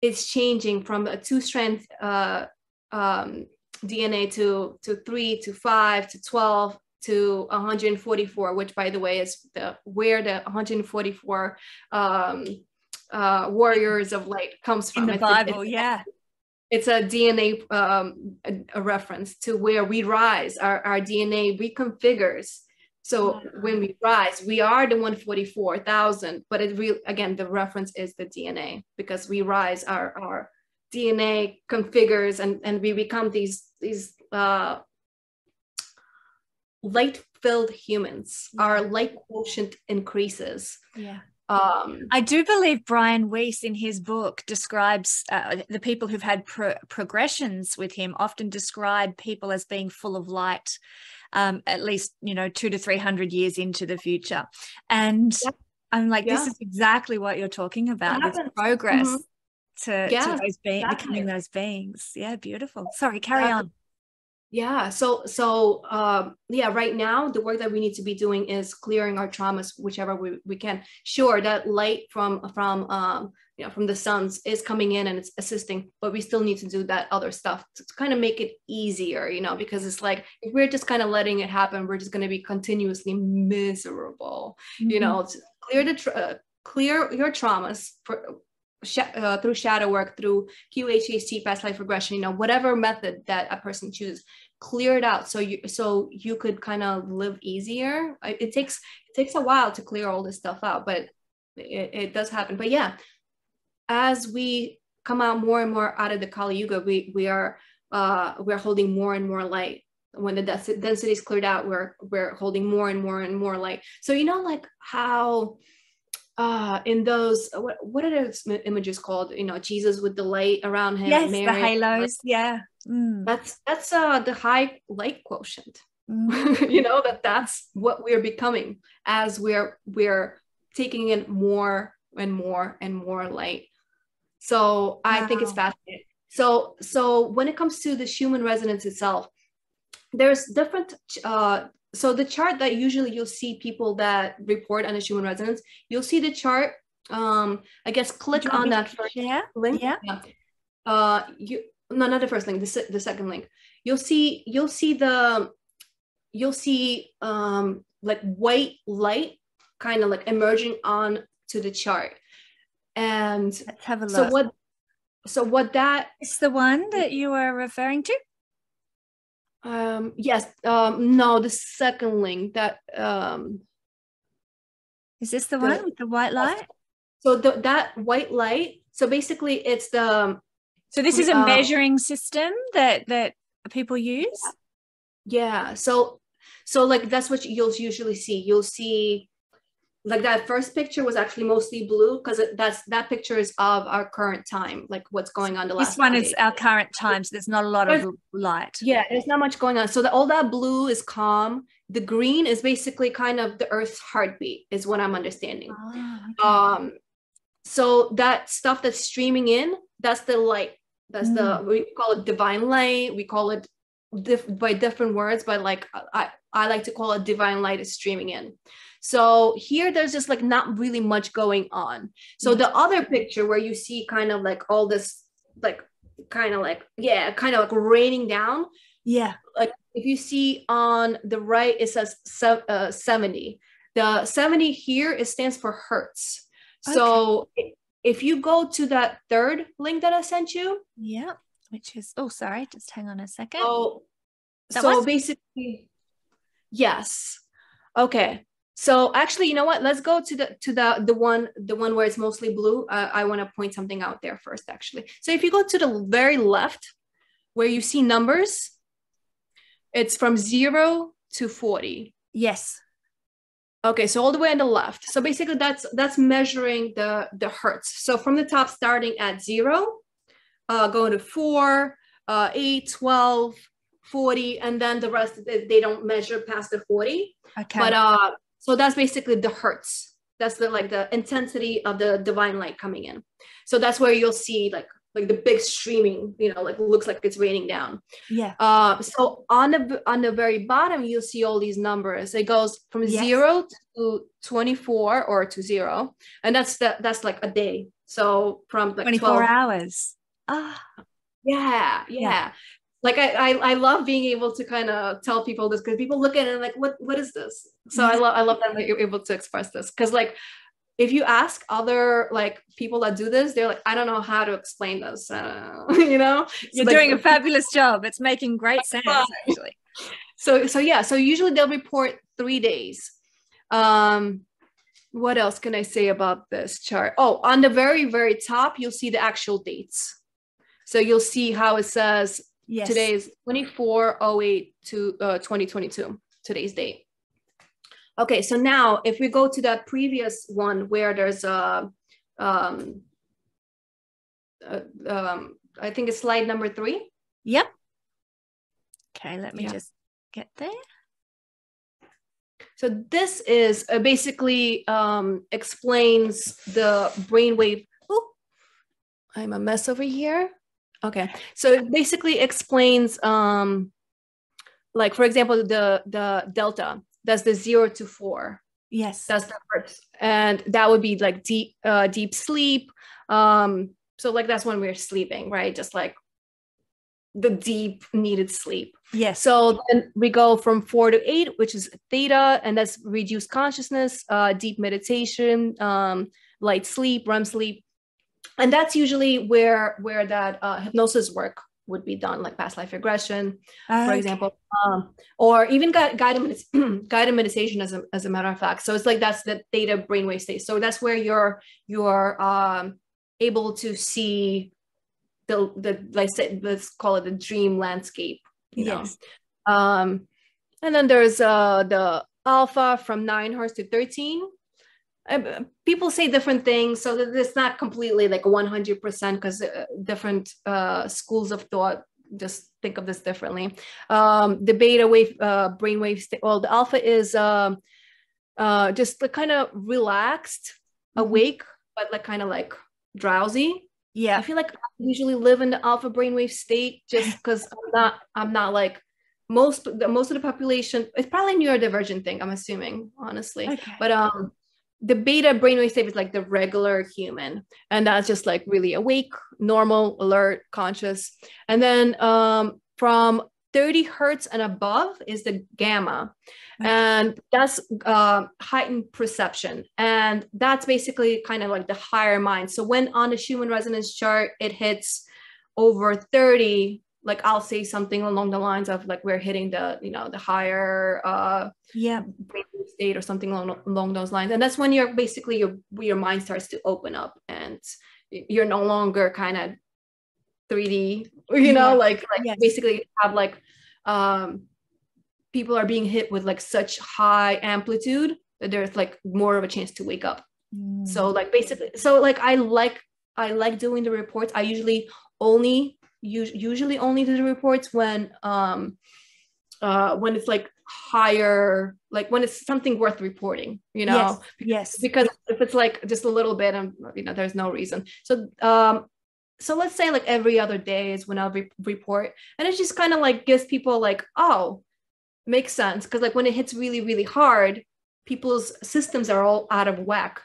It's changing from a two strand uh, um, dna to to three to five to 12 to 144, which by the way is the where the 144 um, uh, warriors of light comes from. in the It's- it's- bible yeah it's a DNA um, a, a reference to where we rise. Our, our DNA reconfigures. So Wow. when we rise, we are the 144,000, but it real again, the reference is the DNA because we rise, our, our DNA configures and, and we become these, these uh, light filled humans. Our light quotient increases. yeah Um, I do believe Brian Weiss in his book describes uh, the people who've had pro- progressions with him often describe people as being full of light, um, at least, you know, two to 300 years into the future. And Yeah. I'm like, this is exactly what you're talking about this progress Mhm. to, Yeah, to those being, exactly. becoming those beings. Yeah, beautiful. Sorry, carry on. Yeah so so um yeah right now the work that we need to be doing is clearing our traumas whichever we, we can sure that light from from um you know from the suns is coming in and it's assisting but we still need to do that other stuff to, to kind of make it easier you know because it's like if we're just kind of letting it happen we're just going to be continuously miserable mm-hmm. you know clear the tra- uh, clear your traumas for, uh, through shadow work, through QHHT, past life regression, you know, whatever method that a person chooses, clear it out so you so you could kind of live easier. It takes it takes a while to clear all this stuff out, but it, it does happen. But yeah, as we come out more and more out of the Kali Yuga, we we are uh, we're holding more and more light. When the density is cleared out, we're we're holding more and more and more light. So you know, like how uh in those what what are those images called you know jesus with the light around him yes Mary, the halos yeah mm. that's that's uh the high light quotient mm. you know that that's what we're becoming as we're we're taking in more and more and more light so wow. i think it's fascinating so so when it comes to the Schumann resonance itself there's different uh, so the chart that usually you'll see people that report on a Schumann resonance, you'll see the chart. Um, I guess click on that first yeah. link. Yeah. yeah. Uh, you no, not the first link. The the second link. You'll see. You'll see the. You'll see um like white light, kind of like emerging on to the chart, and let's have a look. So what? So what that is the one that you were referring to. Um, yes. Um, no, the second link that um, is this the, the one with the white light? So the, that white light. So basically, it's the. So this is a uh, measuring system that that people use. Yeah. So so like that's what you'll usually see. You'll see like that first picture was actually mostly blue because that's that picture is of our current time like what's going on the last this one is our current time so there's not a lot there's, of light. Yeah there's not much going on. So the, all that blue is calm. The green is basically kind of the earth's heartbeat is what i'm understanding. Oh, okay. um so that stuff that's streaming in that's the light. That's mm. the we call it divine light. We call it diff- by different words but like i i like to call it divine light is streaming in so here there's just like not really much going on. So the other picture where you see kind of like all this like kind of like yeah, kind of like raining down. Yeah. Like if you see on the right it says uh, 70. The 70 here it stands for hertz. So okay. if you go to that third link that I sent you, yeah, which is oh sorry, just hang on a second. Oh, so basically, yes. Okay. So actually, you know what? Let's go to the to the the one the one where it's mostly blue. Uh, I want to point something out there first, actually. So if you go to the very left, where you see numbers, it's from zero to forty. Yes. Okay, so all the way on the left. So basically, that's that's measuring the the hertz. So from the top, starting at zero, uh, going to four, uh, eight, 12, 40, and then the rest they don't measure past the 40. Okay. But uh so that's basically the hertz. That's the like the intensity of the divine light coming in. So that's where you'll see like like the big streaming, you know, like looks like it's raining down. Yeah. Uh, so on the on the very bottom, you'll see all these numbers. It goes from yes. zero to 24 or to zero. And that's the that's like a day. So from like 24 12, hours. Ah. Yeah, yeah, yeah like I, I, I love being able to kind of tell people this because people look at it and like what what is this? So i love i love that you're able to express this because like if you ask other like people that do this they're like i don't know how to explain this uh, you know? You're so, doing like, a fabulous job. It's making great sense actually. So so yeah so usually they'll report three days. Um what else can i say about this chart? Oh on the very very top you'll see the actual dates. So you'll see how it says Yes. Today is 2408 to uh, 2022, today's date. Okay, so now if we go to that previous one where there's a, um, uh, um, I think it's slide number three. Yep. Okay, let me yeah. just get there. So this is uh, basically um, explains the brainwave. Oh, I'm a mess over here. Okay, so it basically explains um, like for example the the delta that's the zero to four. Yes. That's the first. And that would be like deep uh deep sleep. Um so like that's when we're sleeping right? Just like the deep needed sleep. Yes. So then we go from four to eight which is theta and that's reduced consciousness uh deep meditation um light sleep rem sleep and that's usually where where that uh, hypnosis work would be done like past life regression for example um, or even gui- guided, guided meditation as a, as a matter of fact. So it's like that's the theta brainwave state. So that's where you're you're um, able to see the the like say, let's call it the dream landscape you know? Um and then there's uh the alpha from 9 hertz to 13 Uh, people say different things so that it's not completely like 100% because uh, different uh schools of thought just think of this differently. Um the beta wave uh brainwave state well the alpha is um uh just the kind of relaxed Mhm. awake but like kind of like drowsy. Yeah. I feel like I usually live in the alpha brainwave state just because I'm not I'm not like most the most of the population it's probably a neurodivergent thing I'm assuming honestly. Okay. But um the beta brainwave state is like the regular human and that's just like really awake normal alert conscious. And then um from 30 hertz and above is the gamma. And that's uh, heightened perception. And that's basically kind of like the higher mind. So when on the Schumann resonance chart it hits over 30 like i'll say something along the lines of like we're hitting the you know the higher uh yeah state or something along, along those lines and that's when you're basically your your mind starts to open up and you're no longer kind of 3d you know Yeah. like like Yes. basically have like um people are being hit with like such high amplitude that there's like more of a chance to wake up Mm. so like basically so like i like i like doing the reports i usually only us- usually only do the reports when um uh when it's like higher like when it's something worth reporting you know? Yes yes. Because if it's like just a little bit and you know there's no reason. So um so let's say like every other day is when i'll re- report and it just kind of like gives people like oh makes sense. Because like when it hits really really hard people's systems are all out of whack.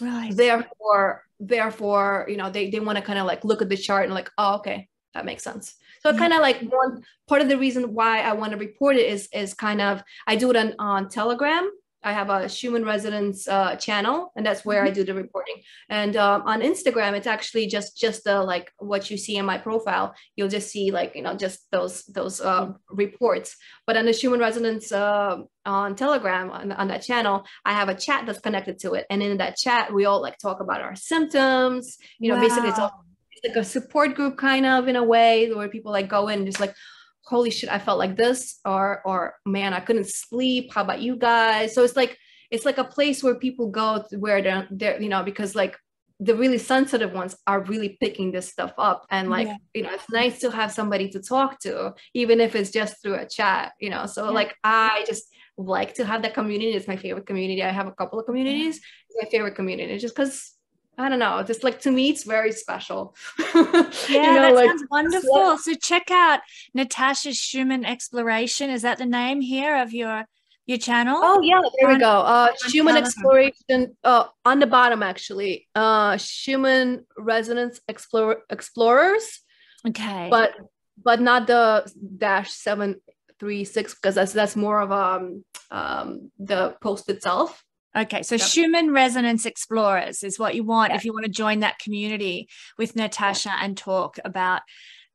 Right. Therefore therefore you know they, they want to kind of like look at the chart and like oh okay that makes sense so Yeah. Mm-hmm. kind of like one part of the reason why i want to report it is is kind of i do it on, on telegram i have a Schumann resonance uh, channel and that's where i do the reporting and um, on instagram it's actually just just the like what you see in my profile. You'll just see like you know just those those uh, reports. But on the Schumann resonance uh, on telegram on, on that channel i have a chat that's connected to it. And in that chat we all like talk about our symptoms. You know basically it's, all, it's like a support group kind of in a way where people like go in and just like holy shit i felt like this or or man i couldn't sleep how about you guys? So it's like it's like a place where people go to where they're, they're you know because like the really sensitive ones are really picking this stuff up. And like Yeah. you know it's nice to have somebody to talk to even if it's just through a chat you know? So Yeah. like i just like to have that community. It's my favorite community. I have a couple of communities. It's my favorite community just because i don't know just like to me it's very special Yeah, you know that like sounds wonderful. So check out Natasha's Schumann Exploration. Is that the name here of your your channel? Oh yeah, there On- we go. Uh, Schumann exploration. Uh, on the bottom actually. Uh, Schumann resonance explore explorers, okay. but but not the dash seven three six because that's that's more of um um the post itself. Okay, so Yep. Schumann Resonance Explorers is what you want if you want to join that community with Natasha and talk about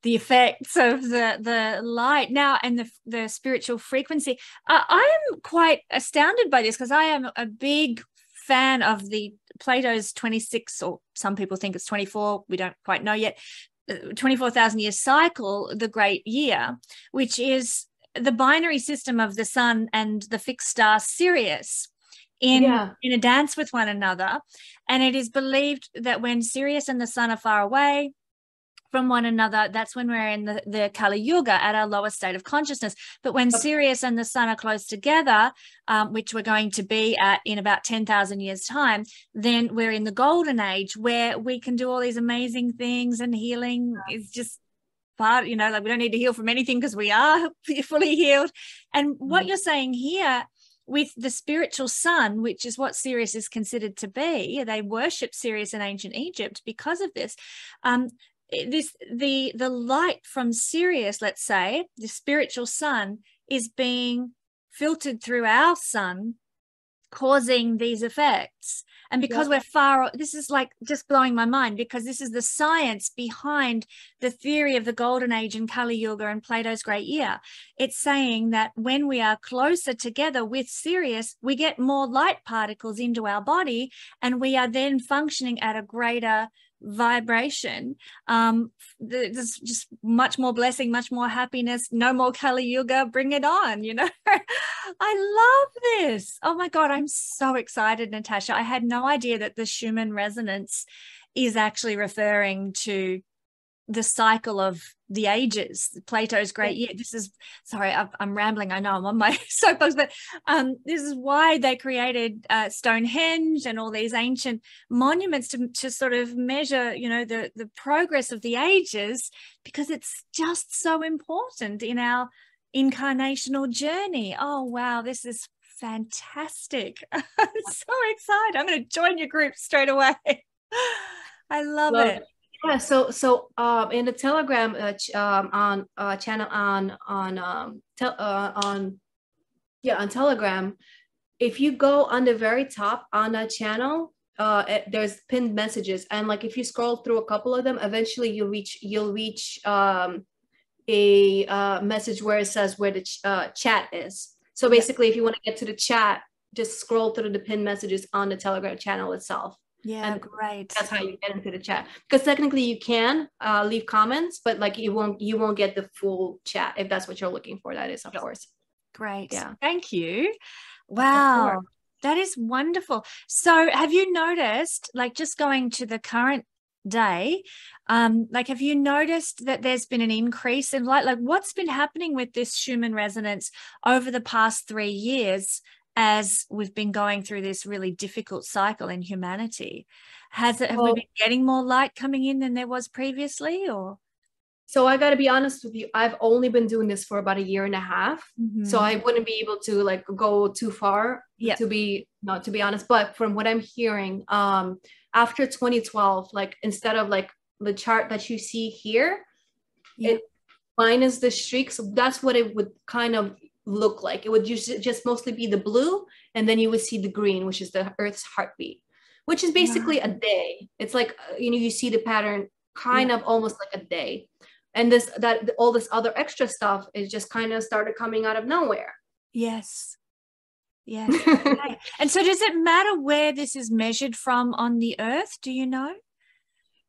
the effects of the the light now and the the spiritual frequency. Uh, I am quite astounded by this because I am a big fan of the Plato's 26 or some people think it's 24, we don't quite know yet. uh, 24,000 year cycle, the great year, which is the binary system of the sun and the fixed star Sirius in Yeah. in a dance with one another. And it is believed that when sirius and the sun are far away from one another that's when we're in the, the kali yuga at our lowest state of consciousness. But when sirius and the sun are close together um, which we're going to be at in about 10,000 years time then we're in the golden age where we can do all these amazing things and healing is just part you know like we don't need to heal from anything because we are fully healed. And what mm-hmm. you're saying here with the spiritual sun which is what sirius is considered to be they worship sirius in ancient egypt because of this um this the the light from sirius let's say the spiritual sun is being filtered through our sun causing these effects and because we're far this is like just blowing my mind because this is the science behind the theory of the golden age and kali yuga and plato's great year. It's saying that when we are closer together with sirius we get more light particles into our body and we are then functioning at a greater vibration um there's just much more blessing much more happiness no more kali yuga bring it on you know? I love this. Oh my god i'm so excited natasha. I had no idea that the schumann resonance is actually referring to the cycle of the ages. Plato's great. Yeah. This is sorry i'm rambling. I know i'm on my soapbox but um, this is why they created uh, stonehenge and all these ancient monuments to, to sort of measure you know the the progress of the ages because it's just so important in our incarnational journey. Oh wow this is fantastic. I'm so excited. I'm going to join your group straight away. I love, love it yeah, so so um, in the Telegram uh, ch- um, on uh, channel on on um, te- uh, on yeah on Telegram, if you go on the very top on that channel, uh, it, there's pinned messages, and like if you scroll through a couple of them, eventually you'll reach you'll reach um, a uh, message where it says where the ch- uh, chat is. So basically, if you want to get to the chat, just scroll through the pinned messages on the Telegram channel itself. Yeah, and great. That's how you get into the chat. Because technically you can uh, leave comments, but like you won't you won't get the full chat if that's what you're looking for. That is, of course. Great. Yeah. Thank you. Wow. That is wonderful. So have you noticed, like just going to the current day, um, like have you noticed that there's been an increase in light? Like what's been happening with this Schumann resonance over the past three years as we've been going through this really difficult cycle in humanity. Has it have well, we been getting more light coming in than there was previously or? So i got to be honest with you i've only been doing this for about a year and a half. Mm-hmm. so i wouldn't be able to like go too far to be not to be honest. But from what i'm hearing um after 2012 like instead of like the chart that you see here it minus the streaks that's what it would kind of look like. It would just, just mostly be the blue, and then you would see the green, which is the Earth's heartbeat, which is basically a day. It's like uh, you know you see the pattern kind yeah. of almost like a day, and this that all this other extra stuff is just kind of started coming out of nowhere. Yes. Yes. And so does it matter where this is measured from on the earth? Do you know?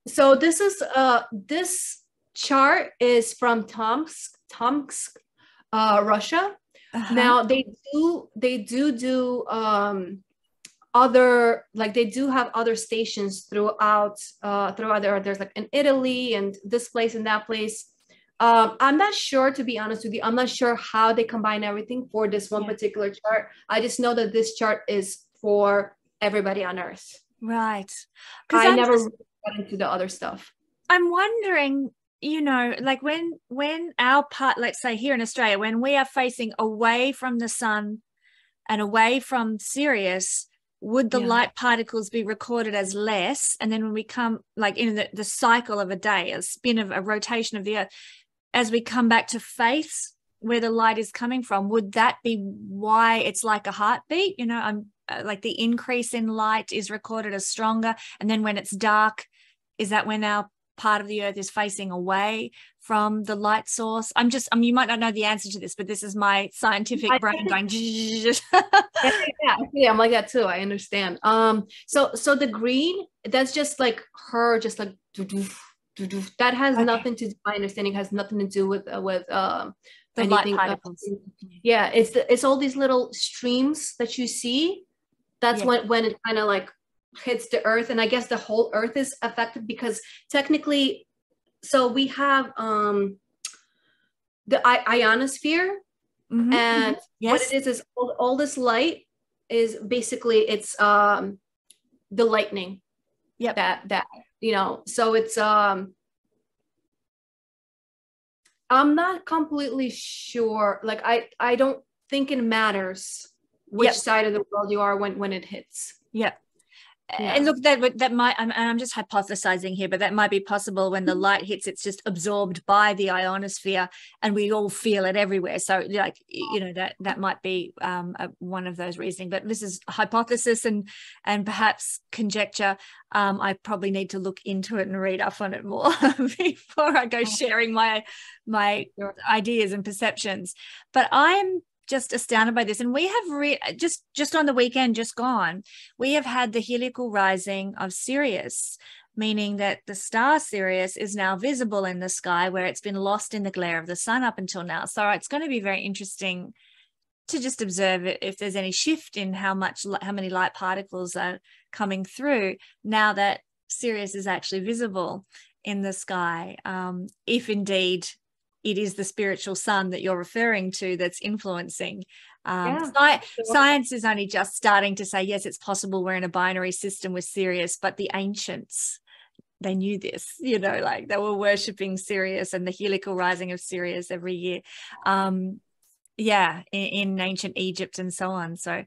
So this is uh this chart is from Tomsk, Tomsk, uh, Russia. Uh-huh. Now they do they do do um, other like they do have other stations throughout uh, throughout there. There's like in Italy and this place and that place. Um, I'm not sure to be honest with you. I'm not sure how they combine everything for this one yeah. particular chart. I just know that this chart is for everybody on Earth. Right. I I'm never just, got into the other stuff. I'm wondering you know like when when our part let's say here in australia when we are facing away from the sun and away from sirius would the yeah. light particles be recorded as less and then when we come like in the, the cycle of a day a spin of a rotation of the earth as we come back to face where the light is coming from would that be why it's like a heartbeat you know i'm uh, like the increase in light is recorded as stronger and then when it's dark is that when our part of the earth is facing away from the light source. I'm just i mean you might not know the answer to this but this is my scientific I brain going yeah, yeah i'm like that too. I understand. Um so so the green that's just like her just like that has okay. nothing to my understanding has nothing to do with uh, with um the anything light particles. yeah it's the, it's all these little streams that you see. That's yeah. when when it kind of like hits the earth and i guess the whole earth is affected because technically so we have um the I- ionosphere mm-hmm. and yes. what it is is all, all this light is basically it's um the lightning yeah that that you know so it's um I'm not completely sure. Like I I don't think it matters which yep. side of the world you are when when it hits. Yeah. Yeah. And look, that that might, I'm, I'm just hypothesizing here, but that might be possible when the mm-hmm. light hits, it's just absorbed by the ionosphere, and we all feel it everywhere. So, like, you know, that that might be um, a, one of those reasoning. But this is hypothesis and and perhaps conjecture. Um, I probably need to look into it and read up on it more before I go sharing my my ideas and perceptions. But I'm just astounded by this. And we have re- just just on the weekend just gone we have had the heliacal rising of sirius meaning that the star sirius is now visible in the sky where it's been lost in the glare of the sun up until now. So it's going to be very interesting to just observe if there's any shift in how much how many light particles are coming through now that sirius is actually visible in the sky um, if indeed it is the spiritual sun that you're referring to that's influencing. Um, yeah, sci- sure. Science is only just starting to say, yes, it's possible we're in a binary system with Sirius, but the ancients, they knew this, you know, like they were worshipping Sirius and the heliacal rising of Sirius every year. Um, yeah, in, in ancient Egypt and so on. So,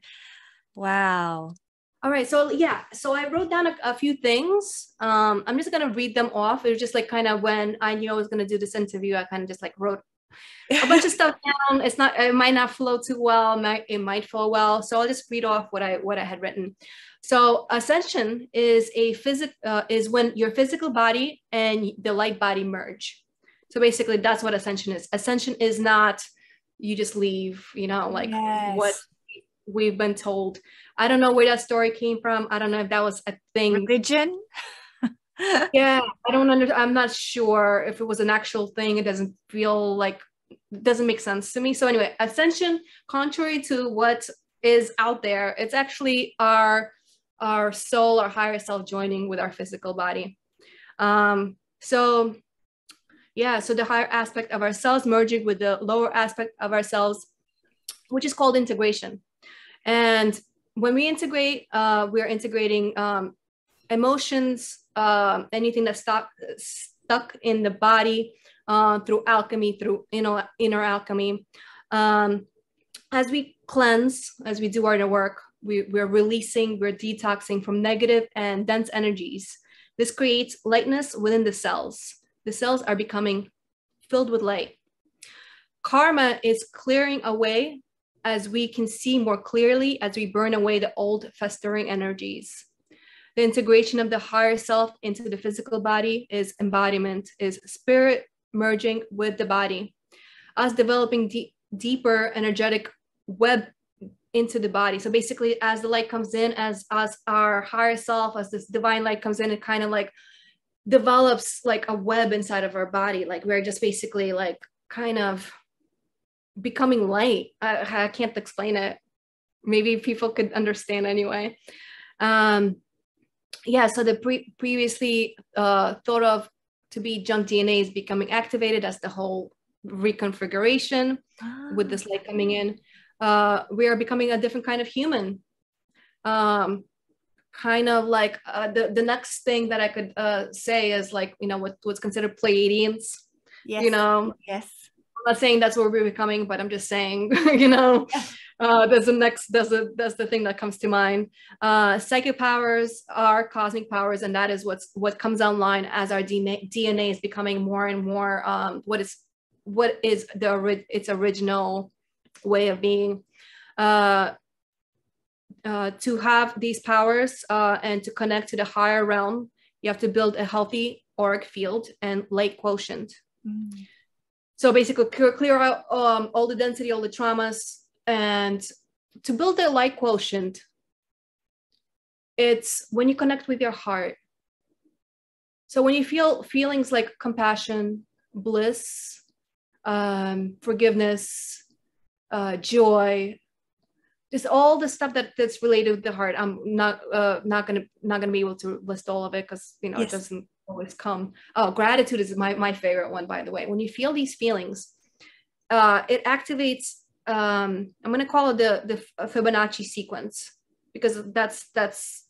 wow. All right. So yeah, so I wrote down a, a few things. Um, I'm just gonna read them off. It was just like kind of when I knew I was gonna do this interview, I kind of just like wrote a bunch of stuff down. It's not it might not flow too well, it might, it might flow well. So I'll just read off what I what I had written. So ascension is a physic uh, is when your physical body and the light body merge. So basically that's what ascension is. Ascension is not you just leave, you know, like yes. what we've been told. I don't know where that story came from. I don't know if that was a thing. Religion. yeah, I don't under. I'm not sure if it was an actual thing. It doesn't feel like it doesn't make sense to me. So anyway, ascension, contrary to what is out there, it's actually our our soul, our higher self joining with our physical body. Um, so yeah, so the higher aspect of ourselves merging with the lower aspect of ourselves, which is called integration. And when we integrate, uh, we're integrating um, emotions, uh, anything that's stuck, stuck in the body uh, through alchemy, through you know, inner alchemy. Um, as we cleanse, as we do our work, we, we're releasing, we're detoxing from negative and dense energies. This creates lightness within the cells. The cells are becoming filled with light. Karma is clearing away as we can see more clearly as we burn away the old festering energies. The integration of the higher self into the physical body is embodiment, is spirit merging with the body. Us developing deep, deeper energetic web into the body. So basically, as the light comes in, as as our higher self, as this divine light comes in, it kind of like develops like a web inside of our body. Like we're just basically like kind of becoming light. I, I can't explain it. Maybe people could understand anyway. Um, yeah, so the pre- previously uh, thought of to be junk DNA is becoming activated as the whole reconfiguration ah. with this light coming in. Uh, we are becoming a different kind of human. Um, kind of like uh, the, the next thing that I could uh, say is like, you know, what, what's considered Pleiadians. Yes. You know, yes not saying that's what we're becoming, but I'm just saying, you know, uh, there's the next, that's the, that's the thing that comes to mind. Uh, psychic powers are cosmic powers, and that is what's what comes online as our DNA, DNA is becoming more and more um, what is what is the its original way of being. Uh, uh, to have these powers uh, and to connect to the higher realm, you have to build a healthy auric field and light quotient. Mm. So basically clear, clear out um, all the density, all the traumas, and to build the light quotient, it's when you connect with your heart. So when you feel feelings like compassion, bliss, um, forgiveness, uh, joy, just all the stuff that that's related with the heart. I'm not uh, not gonna not gonna be able to list all of it because you know yes. it doesn't always come. Oh, gratitude is my, my favorite one, by the way. When you feel these feelings, uh, it activates, um, I'm going to call it the, the Fibonacci sequence because that's, that's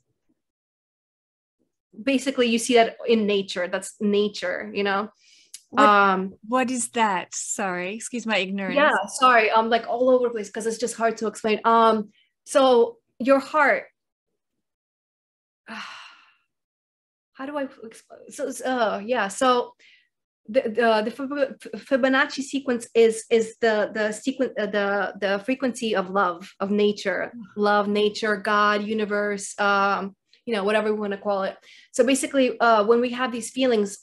basically you see that in nature. That's nature, you know? What, um what is that? Sorry, excuse my ignorance. yeah sorry i'm like all over the place because it's just hard to explain um so your heart how do i so uh yeah so the the, the fibonacci sequence is is the the sequence uh, the the frequency of love of nature love nature god universe um you know whatever we want to call it. So basically uh when we have these feelings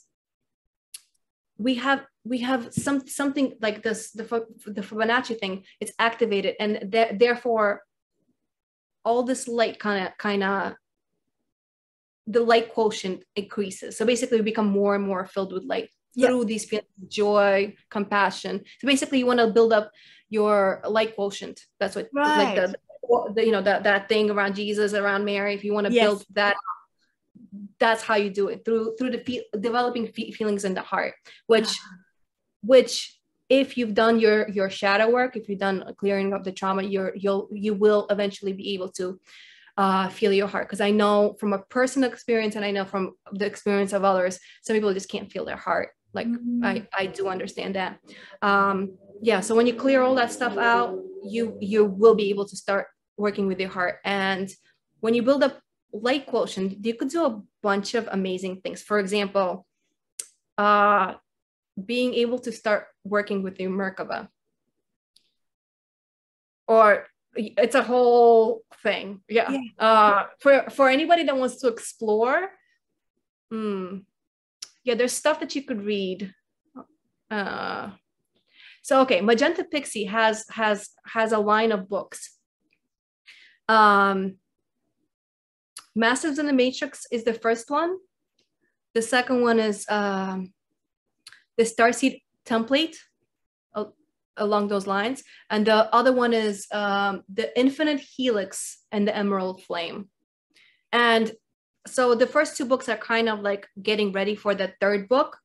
we have we have some something like this the the Fibonacci thing it's activated and th- therefore all this light kind of kind of the light quotient increases so basically we become more and more filled with light Yeah. through these feelings of joy compassion so basically you want to build up your light quotient that's what like the, the you know that that thing around jesus around mary if you want to Yes. build that that's how you do it through through the fe- developing fe- feelings in the heart which which if you've done your your shadow work if you've done a clearing of the trauma you're you'll you will eventually be able to uh, feel your heart. Because i know from a personal experience and i know from the experience of others some people just can't feel their heart. Like i i do understand that. Um yeah so when you clear all that stuff out you you will be able to start working with your heart. And when you build up light quotient you could do a bunch of amazing things. For example uh being able to start working with your merkaba. Or it's a whole thing. Yeah, Yeah. uh for for anybody that wants to explore hmm, yeah there's stuff that you could read. Uh so okay magenta pixie has has has a line of books. Um masters in the matrix is the first one. The second one is um the starseed template along those lines and the other one is um, the infinite helix and the emerald flame and so the first two books are kind of like getting ready for the third book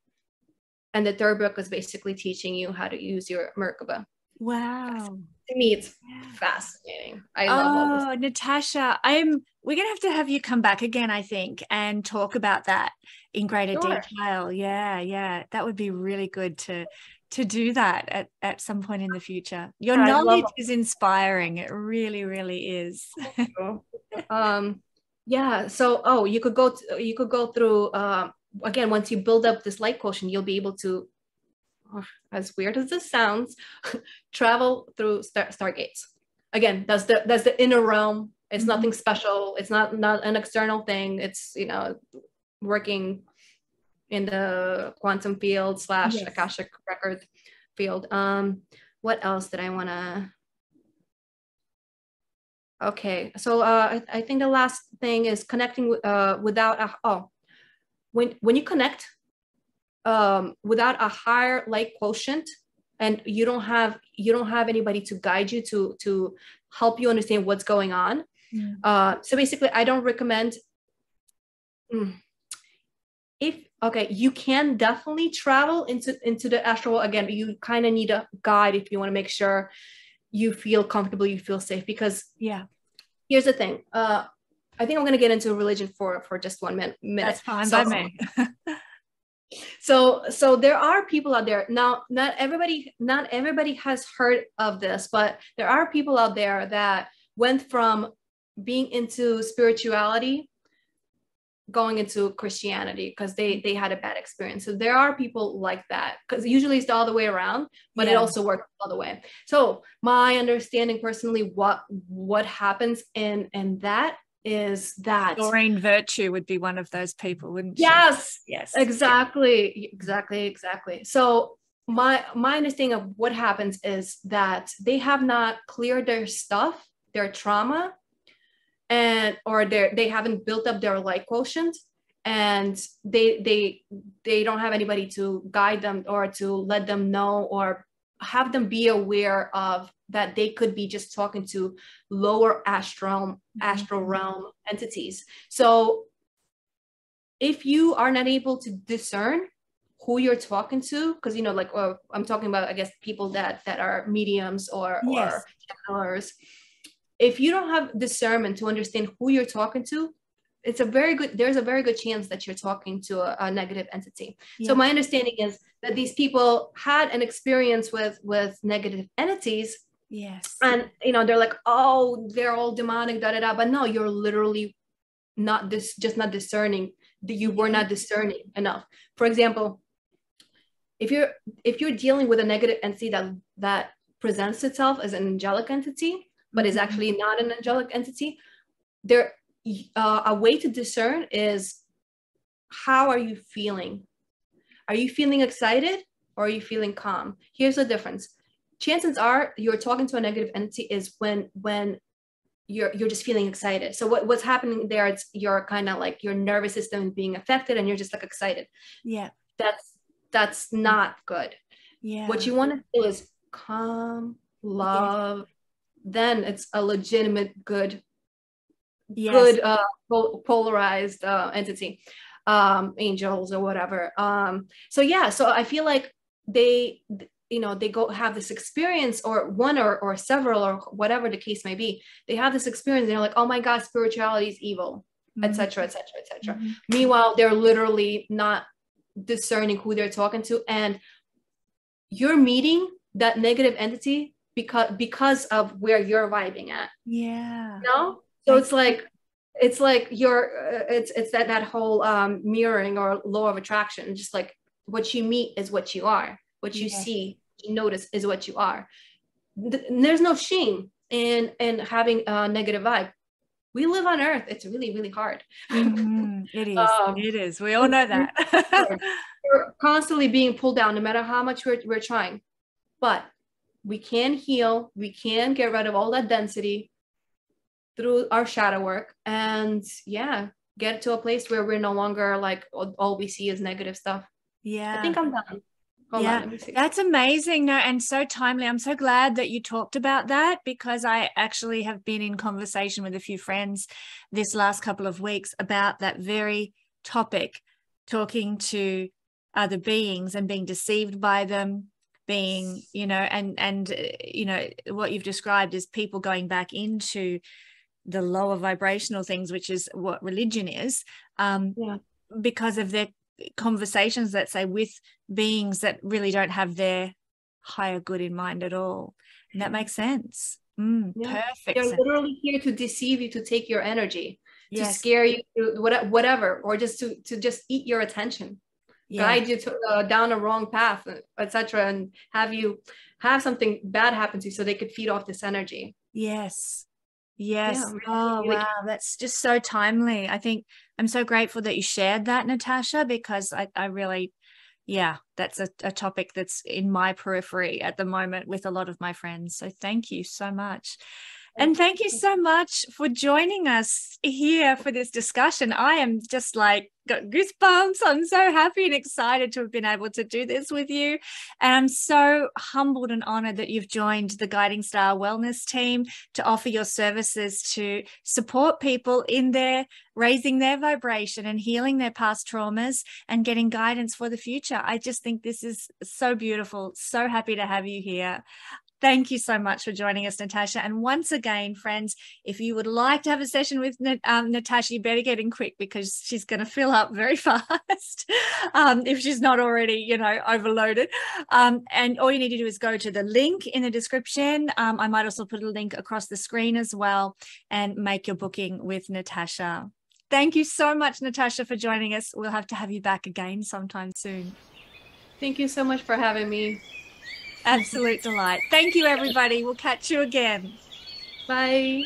and the third book is basically teaching you how to use your merkaba Wow. to me it's fascinating i love Oh, Natasha, I'm we're gonna have to have you come back again, I think, and talk about that in greater Sure. detail. Yeah, yeah. That would be really good to to do that at, at some point in the future. Your I knowledge is inspiring. It really, really is. um yeah so oh you could go to, you could go through um again once you build up this light quotient you'll be able to oh, as weird as this sounds travel through star- stargates again that's the that's the inner realm it's Mhm. nothing special it's not not an external thing it's you know working in the quantum field slash Yes. akashic record field um what else did i want to Okay, so uh, I, I think the last thing is connecting uh, without a oh, when when you connect um, without a higher light quotient, and you don't have you don't have anybody to guide you to to help you understand what's going on. Mm. Uh, so basically, I don't recommend. Mm. if okay, you can definitely travel into into the astral world. again. You kind of need a guide if you want to make sure you feel comfortable, you feel safe because Yeah, here's the thing uh i think i'm going to get into religion for for just one min- minute that's fine so, by me. so so there are people out there now not everybody not everybody has heard of this but there are people out there that went from being into spirituality going into christianity because they they had a bad experience. So there are people like that because usually it's all the other way around but it also works all the other way. So my understanding personally what what happens in in that is that Doreen Virtue would be one of those people, wouldn't she? yes. Yes. exactly. Exactly. Exactly. So my my understanding of what happens is that they have not cleared their stuff their trauma and or they they haven't built up their light quotient and they they they don't have anybody to guide them or to let them know or have them be aware of that they could be just talking to lower astral astral realm entities so if you are not able to discern who you're talking to because you know like uh, i'm talking about i guess people that that are mediums or Yes. or channelers if you don't have discernment to understand who you're talking to it's a very good there's a very good chance that you're talking to a, a negative entity. Yeah. so my understanding is that these people had an experience with with negative entities. Yes. and you know they're like oh they're all demonic da da da. But no you're literally not this just not discerning. That you were not discerning enough. For example if you're if you're dealing with a negative entity that that presents itself as an angelic entity but is Mhm. actually not an angelic entity. There uh, a way to discern is how are you feeling? Are you feeling excited or are you feeling calm? Here's the difference. Chances are you're talking to a negative entity is when when you're you're just feeling excited. So what, what's happening there it's you're kind of like your nervous system being affected and you're just like excited. Yeah. that's that's not good. Yeah. what you want to feel is calm love then it's a legitimate good yes. good uh pol- polarized uh entity um angels or whatever. Um so yeah so i feel like they you know they go have this experience or one or, or several or whatever the case may be they have this experience and they're like oh my god spirituality is evil etc etc etc meanwhile they're literally not discerning who they're talking to and you're meeting that negative entity because because of where you're vibing at Yeah. no so it's like it's like you're uh, it's it's that that whole um mirroring or law of attraction just like what you meet is what you are what you Yes. see you notice is what you are Th- there's no shame in in having a negative vibe we live on earth it's really really hard Mhm. It is. Um, it is. We all know that. we're constantly being pulled down no matter how much we're, we're trying but we can heal we can get rid of all that density through our shadow work and yeah get to a place where we're no longer like all, we see is negative stuff yeah. i think i'm done Hold Yeah, on, let me see. That's amazing. No, and so timely. I'm so glad that you talked about that because I actually have been in conversation with a few friends this last couple of weeks about that very topic, talking to other beings and being deceived by them being you know and and uh, you know what you've described is people going back into the lower vibrational things which is what religion is um Yeah. because of their conversations let's say with beings that really don't have their higher good in mind at all. And that makes sense. Mm, Yeah. perfect they're literally here to deceive you to take your energy to yes. scare you whatever or just to to just eat your attention yeah. guide you to uh, down a wrong path etc and have you have something bad happen to you so they could feed off this energy Yes. Yes. really, oh, really- wow. That's just so timely. I think I'm so grateful that you shared that, Natasha, because I, I really, yeah, that's a, a topic that's in my periphery at the moment with a lot of my friends. So thank you so much. And thank you so much for joining us here for this discussion. I am just like got goosebumps. I'm so happy and excited to have been able to do this with you. And I'm so humbled and honored that you've joined the Guiding Star Wellness team to offer your services to support people in their raising their vibration and healing their past traumas and getting guidance for the future. I just think this is so beautiful. So happy to have you here. Thank you so much for joining us, Natasha. And once again, friends, if you would like to have a session with um, Natasha, you better get in quick because she's going to fill up very fast um, if she's not already, you know, overloaded. Um, and all you need to do is go to the link in the description. Um, I might also put a link across the screen as well and make your booking with Natasha. Thank you so much, Natasha, for joining us. We'll have to have you back again sometime soon. thank you so much for having me Absolute delight. Thank you, everybody. We'll catch you again. bye